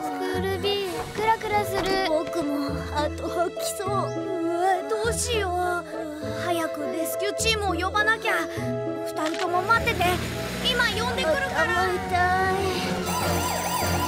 F: スクール B クラクラする
D: 僕もあと吐きそう
A: しよう早くレスキューチームを呼ばなきゃ。二人とも待ってて今呼んでくるから。
D: 痛い。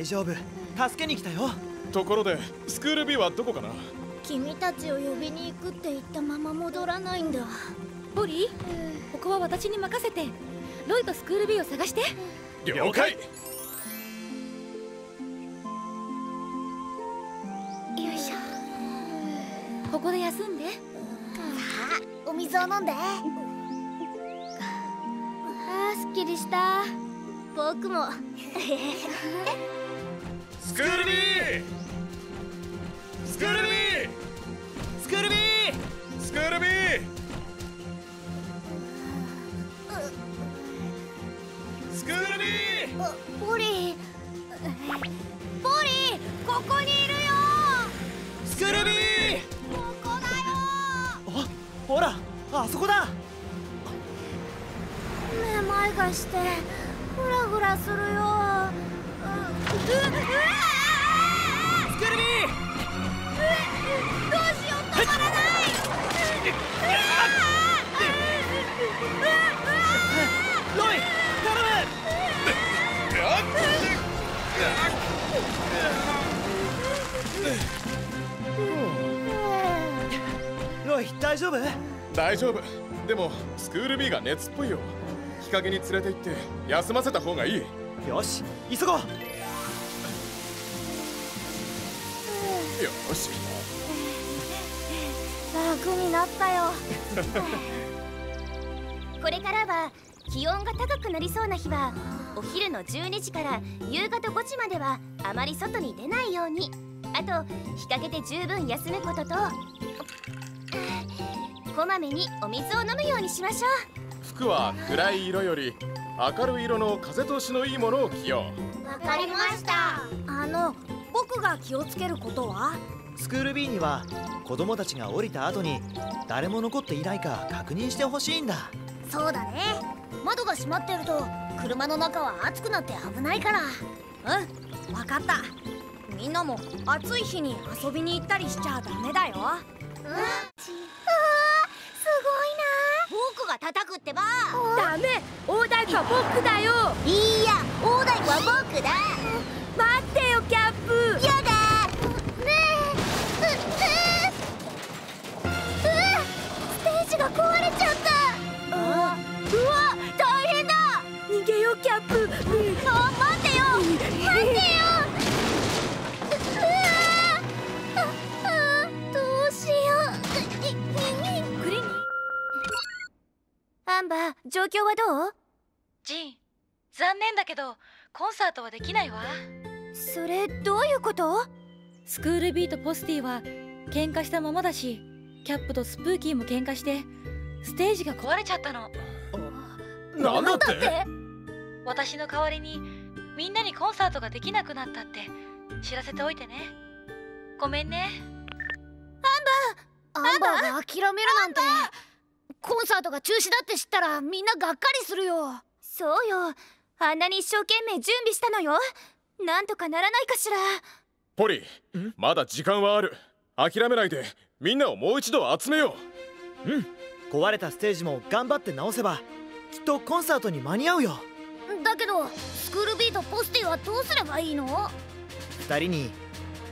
B: 大丈夫。助けに来たよ。
C: ところでスクール B はどこかな？
D: 君たちを呼びに行くって言ったまま戻らないんだ。
E: ポリー？ここは私に任せて。ロイとスクール B を探して。
C: 了解。
F: よいしょ。
E: ここで休んで。
D: お水を飲んで。
F: あーすっきりした。
D: 僕も
C: スクール B スクール B
B: スクール B
C: スクール B スクール B
D: ポリー。
A: ポリーここにいるよ。
B: スクール B
A: ここだよ。
B: あほらあそこだ。
A: めまいがしてフラフラするようううわ
B: スクール B
A: どうしよう止まらない
B: ロイ頼む。ロイ大丈夫。
C: 大丈夫。でもスクール B が熱っぽいよ。日陰に連れて行って休ませた方がいい。
B: よし急ごう。
C: よし。
A: 楽になったよ。
D: これからは気温が高くなりそうな日はお昼の12時から夕方5時まではあまり外に出ないように。あと日陰で十分休むこととこまめにお水を飲むようにしましょ
C: 服は暗い色より明るい色の風通しのいいものを着よ
D: う。わかりました。
A: あの僕が気をつけることは？
B: スクール B には子供たちが降りた後に誰も残っていないか確認してほしいんだ。
D: そうだね。窓が閉まってると車の中は暑くなって危ないから。
A: うん分かった。みんなも暑い日に遊びに行ったりしちゃダメだよ。
D: うん僕が叩くってば。
E: ダメ。大太鼓は僕だよ。
D: いいや。大太鼓は僕だ。
E: 待ってよキャップ。
D: やだ。ねえ。うううステージが壊れちゃった。うわ大変だ。
E: 逃げよキャップ。
D: あ待ってよ。待ってよ状況はどう？
E: ジン残念だけどコンサートはできないわ。
D: それどういうこと？
E: スクールビーとポスティは喧嘩したままだしキャップとスプーキーも喧嘩してステージが壊れちゃったの。
C: なんだって？
E: 私の代わりにみんなにコンサートができなくなったって知らせておいてね。ごめんね。
F: アンバーが諦めるなんてコンサートが中止だって知ったらみんながっかりするよ。
D: そうよ。あんなに一生懸命準備したのよ。なんとかならないかしら。
C: ポリまだ時間はある。諦めないでみんなをもう一度集めよ
B: う。うん。壊れたステージも頑張って直せばきっとコンサートに間に合うよ。
F: だけどスクールビーとポスティはどうすればいいの
B: ？2人に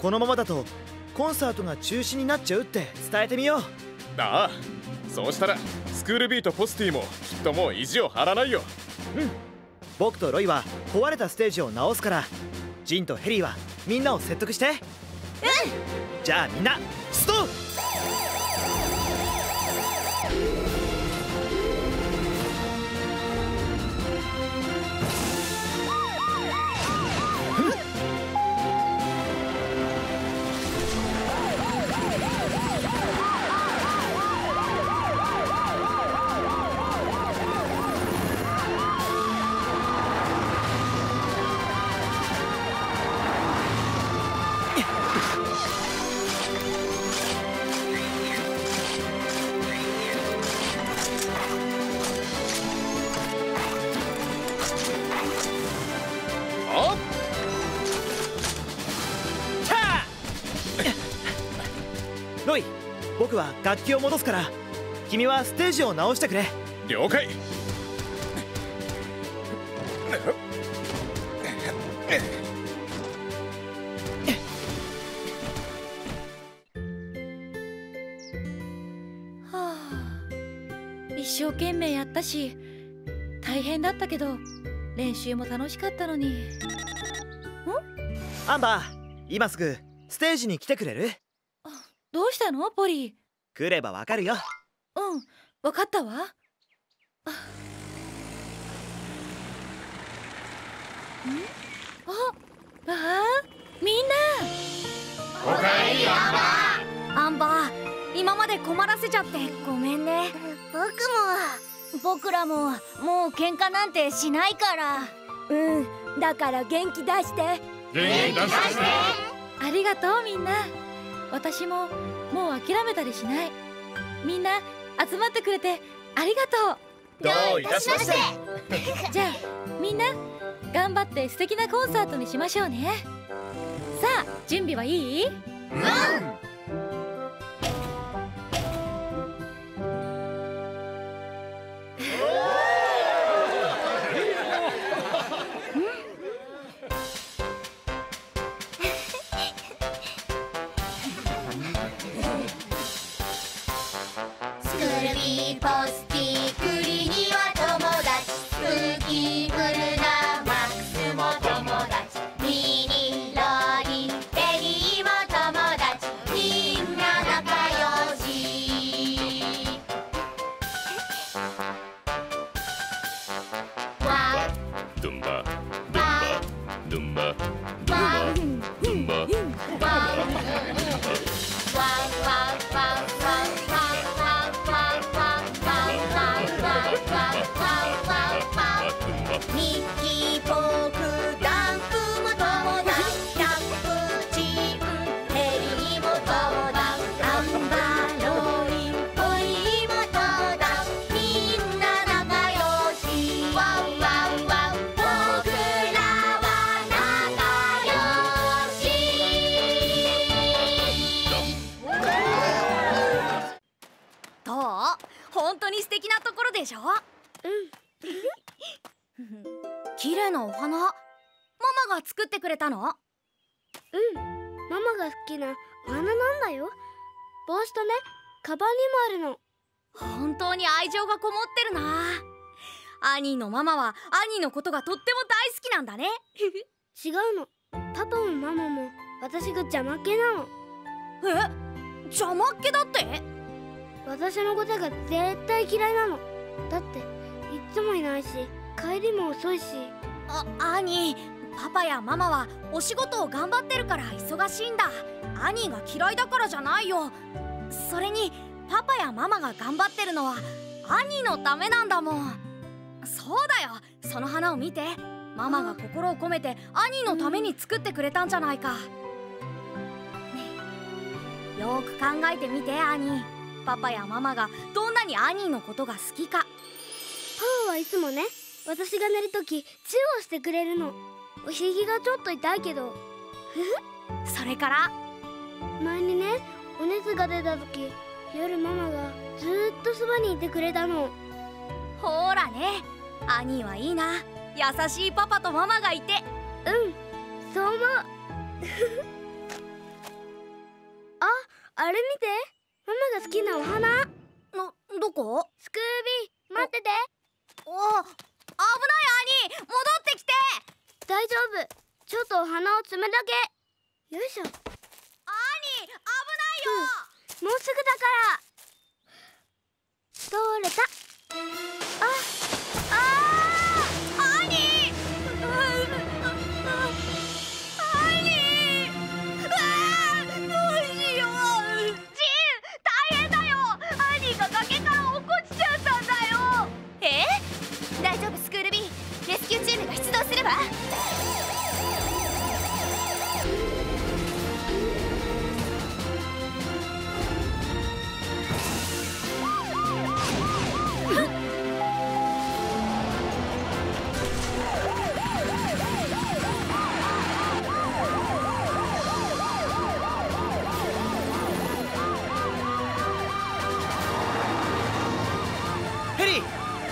B: このままだとコンサートが中止になっちゃうって伝えてみよう。
C: ああそうしたらスクールビーとポスティもきっともう意地を張らないよ。
B: うん。僕とロイは壊れたステージを直すからジンとヘリーはみんなを説得して。うん。じゃあみんなストップは楽器を戻すから君はステージを直してくれ。
C: 了解。
E: はあ一生懸命やったし大変だったけど練習も楽しかったのに。
B: アンバー今すぐステージに来てくれる？
E: どうしたの？ポリー
B: 来ればわかるよ。
E: うんわかったわ。あああみんな。
A: おかえりアンバー。アンバー今まで困らせちゃって。ごめんね。
F: 僕も僕らももう喧嘩なんてしないから。
A: うんだから元気出して。
I: 元気出して。
E: ありがとうみんな。私ももう諦めたりしない。みんな集まってくれてありがとう。
C: どういたしまして。
E: じゃあみんな頑張って素敵なコンサートにしましょうね。さあ準備はいい？うん
S: ー
A: のことがとっても大好きなんだね。
F: 違うの。パパもママも私が邪魔っ気なの。
A: え？邪魔っ気だって？
F: 私のことが絶対嫌いなの。だっていっつもいないし帰りも遅いし。
A: あ兄パパやママはお仕事を頑張ってるから忙しいんだ。兄が嫌いだからじゃないよ。それにパパやママが頑張ってるのは兄のためなんだもん。そうだよその花を見てママが心を込めて兄のために作ってくれたんじゃないか、ねえよーく考えてみて兄。パパやママがどんなに兄のことが好きか。
F: パパはいつもね私が寝るときチューをしてくれるの。おひげがちょっと痛いけど。ふ
A: それから？
F: ふ前にねお熱が出たとき夜ママがずーっとそばにいてくれたの。
A: ほらね兄はいいな。優しいパパとママがいて。
F: うんそう思う。ああれ見て。ママが好きなお花。
A: のどこ？
F: スクービー。待ってて。
A: お危ない兄！戻ってきて！
F: 大丈夫。ちょっとお花を摘めだけ。よいしょ。
A: 兄危ないよ、
F: もうすぐだから。取れた。あ
A: あ兄兄うわどうしようジン大変だよ兄が崖から落っこちちゃったんだよ。
D: え？大丈夫スクール B レスキューチームが出動す
B: れば？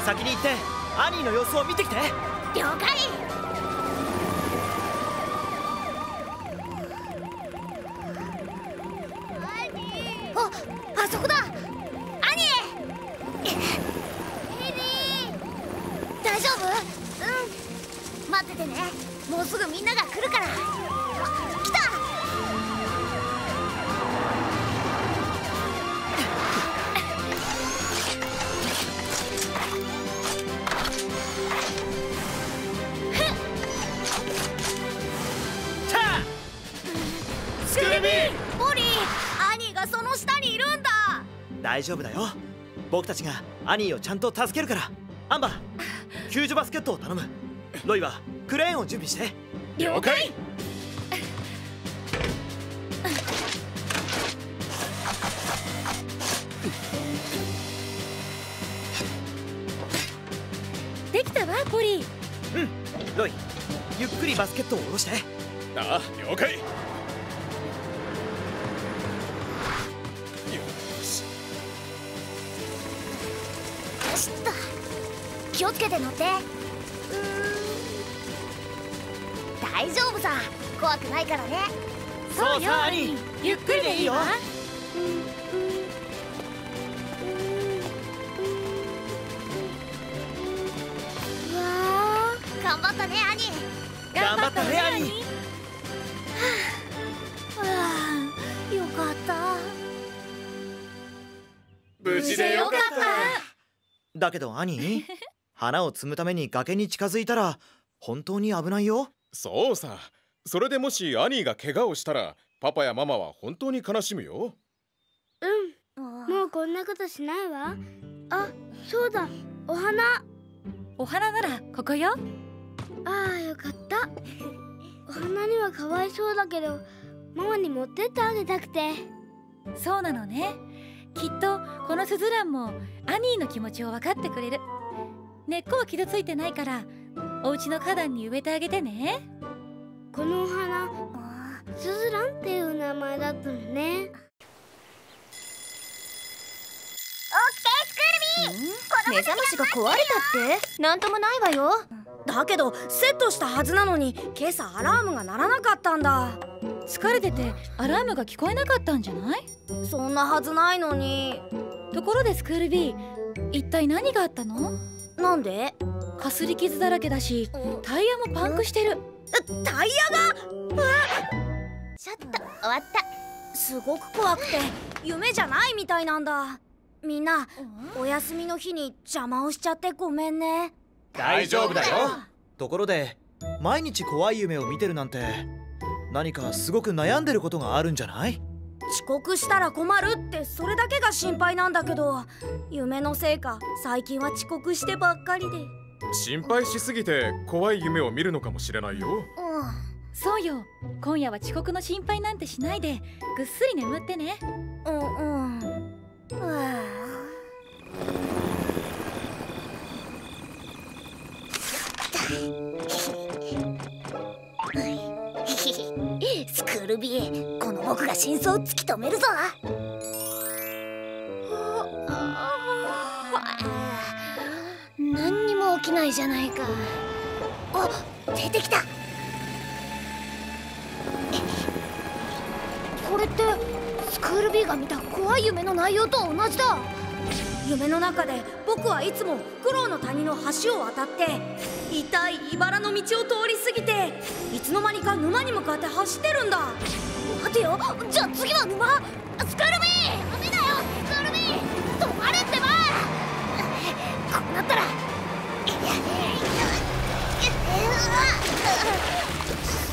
B: 先に行ってアニーの様子を見てきて。
D: 了解。
B: アニーをちゃんと助けるから。アンバー救助バスケットを頼む。ロイはクレーンを準備して。
A: 了解。
E: できたわポリー。
B: うん。ロイゆっくりバスケットを下ろして。
C: ああ了解
D: けて乗って。うーん。大丈夫さ。怖くないからね。
B: そうさアニー
E: ゆっくりでいいわ
F: うわ
D: 頑張ったね兄。
B: 頑張ったね
A: よかった。
C: 無事でよかった。
B: だけどアニー花を摘むために崖に近づいたら本当に危ないよ。
C: そうさ。それでもしアニーが怪我をしたらパパやママは本当に悲しむよ。
F: うん。もうこんなことしないわ。あそうだ。お花。
E: お花ならここよ。
F: ああよかった。お花にはかわいそうだけどママに持ってってあげたくて。
E: そうなのね。きっとこのスズランもアニーの気持ちを分かってくれる根っこは傷ついてないからお家の花壇に植えてあげてね。
F: このお花スズランっていう名前だったのね。
D: 目覚ましが壊れたって？なんともないわよ。
A: だけどセットしたはずなのに今朝アラームが鳴らなかったんだ。
E: 疲れててアラームが聞こえなかったんじゃない？
A: そんなはずないのに。
E: ところでスクール B 一体何があったの？
A: なんで？
E: かすり傷だらけだしタイヤもパンクしてる。
A: タイヤが？
D: ちょっと終わった。
A: すごく怖くて夢じゃないみたいなんだ。みんなお休みの日に邪魔をしちゃってごめんね。
B: 大丈夫だよ。ところで毎日怖い夢を見てるなんて何かすごく悩んでることがあるんじゃない？
A: 遅刻したら困るってそれだけが心配なんだけど夢のせいか最近は遅刻してばっかりで。
C: 心配しすぎて怖い夢を見るのかもしれないよ。
E: そうよ。今夜は遅刻の心配なんてしないでぐっすり眠ってね。
A: うんうん。は
D: スクールビーこの僕が真相を突き止めるぞ。何にも起きないじゃないか。あ出てきた。これってスクールビーが見た怖い夢の内容と同じだ。
A: 夢の中で僕はいつもフクロウの谷の橋を渡って痛い茨の道を通り過ぎていつの間にか沼に向かって走ってるんだ。
D: 待てよ。じゃあ次は沼？スクールビー！ダメだよ。スクールビー！止まれってば！こうなったら。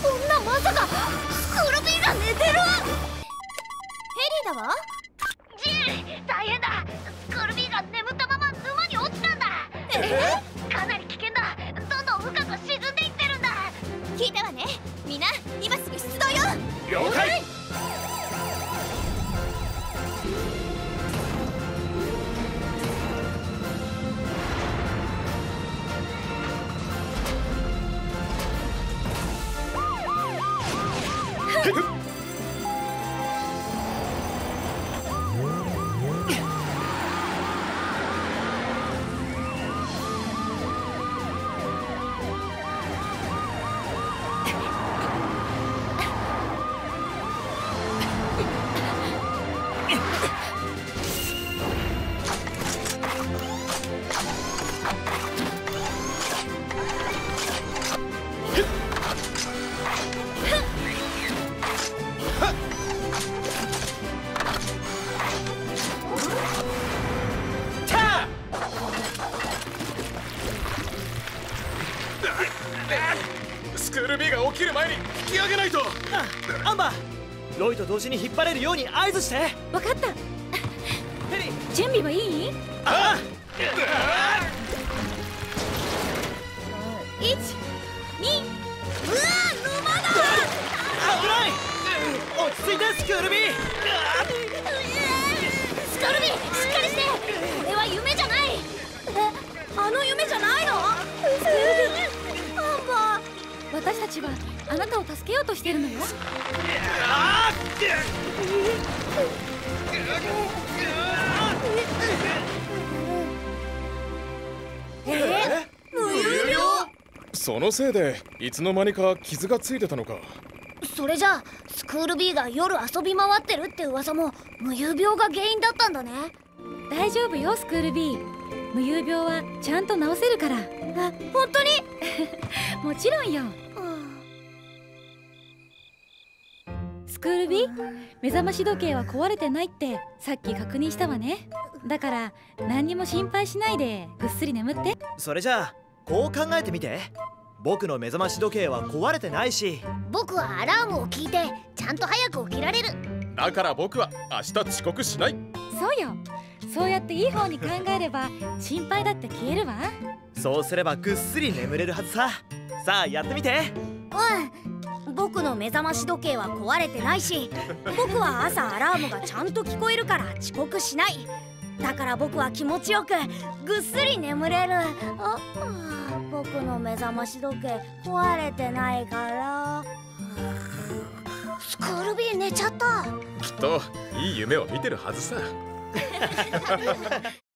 D: そんなまさか。スクールビーが寝てる？ヘリーだわ。ジン大変だ。スクールビーが眠ったまま沼に落ちたんだ。え？か
C: 了解。
B: して。
C: せいでいつの間にか傷がついてたのか。
D: それじゃあスクール B が夜遊び回ってるって噂も無有病が原因だったんだね。
E: 大丈夫よスクール B 無有病はちゃんと治せるから。
A: え本当に？
E: もちろんよ。スクール B 目覚まし時計は壊れてないってさっき確認したわね。だから何にも心配しないでぐっすり眠って。
B: それじゃあこう考えてみて僕の目覚まし時計は壊れてないし。
D: 僕はアラームを聞いてちゃんと早く起きられる。
C: だから僕は明日遅刻しない。
E: そうよ。そうやっていい方に考えれば心配だって消えるわ。
B: そうすればぐっすり眠れるはずさ。さあやってみて。
A: うん僕の目覚まし時計は壊れてないし。僕は朝アラームがちゃんと聞こえるから遅刻しない。だから僕は気持ちよくぐっすり眠れる。ああ僕の目覚まし時計壊れてないから。
D: スクール B 寝ちゃった。
C: きっといい夢を見てるはずさ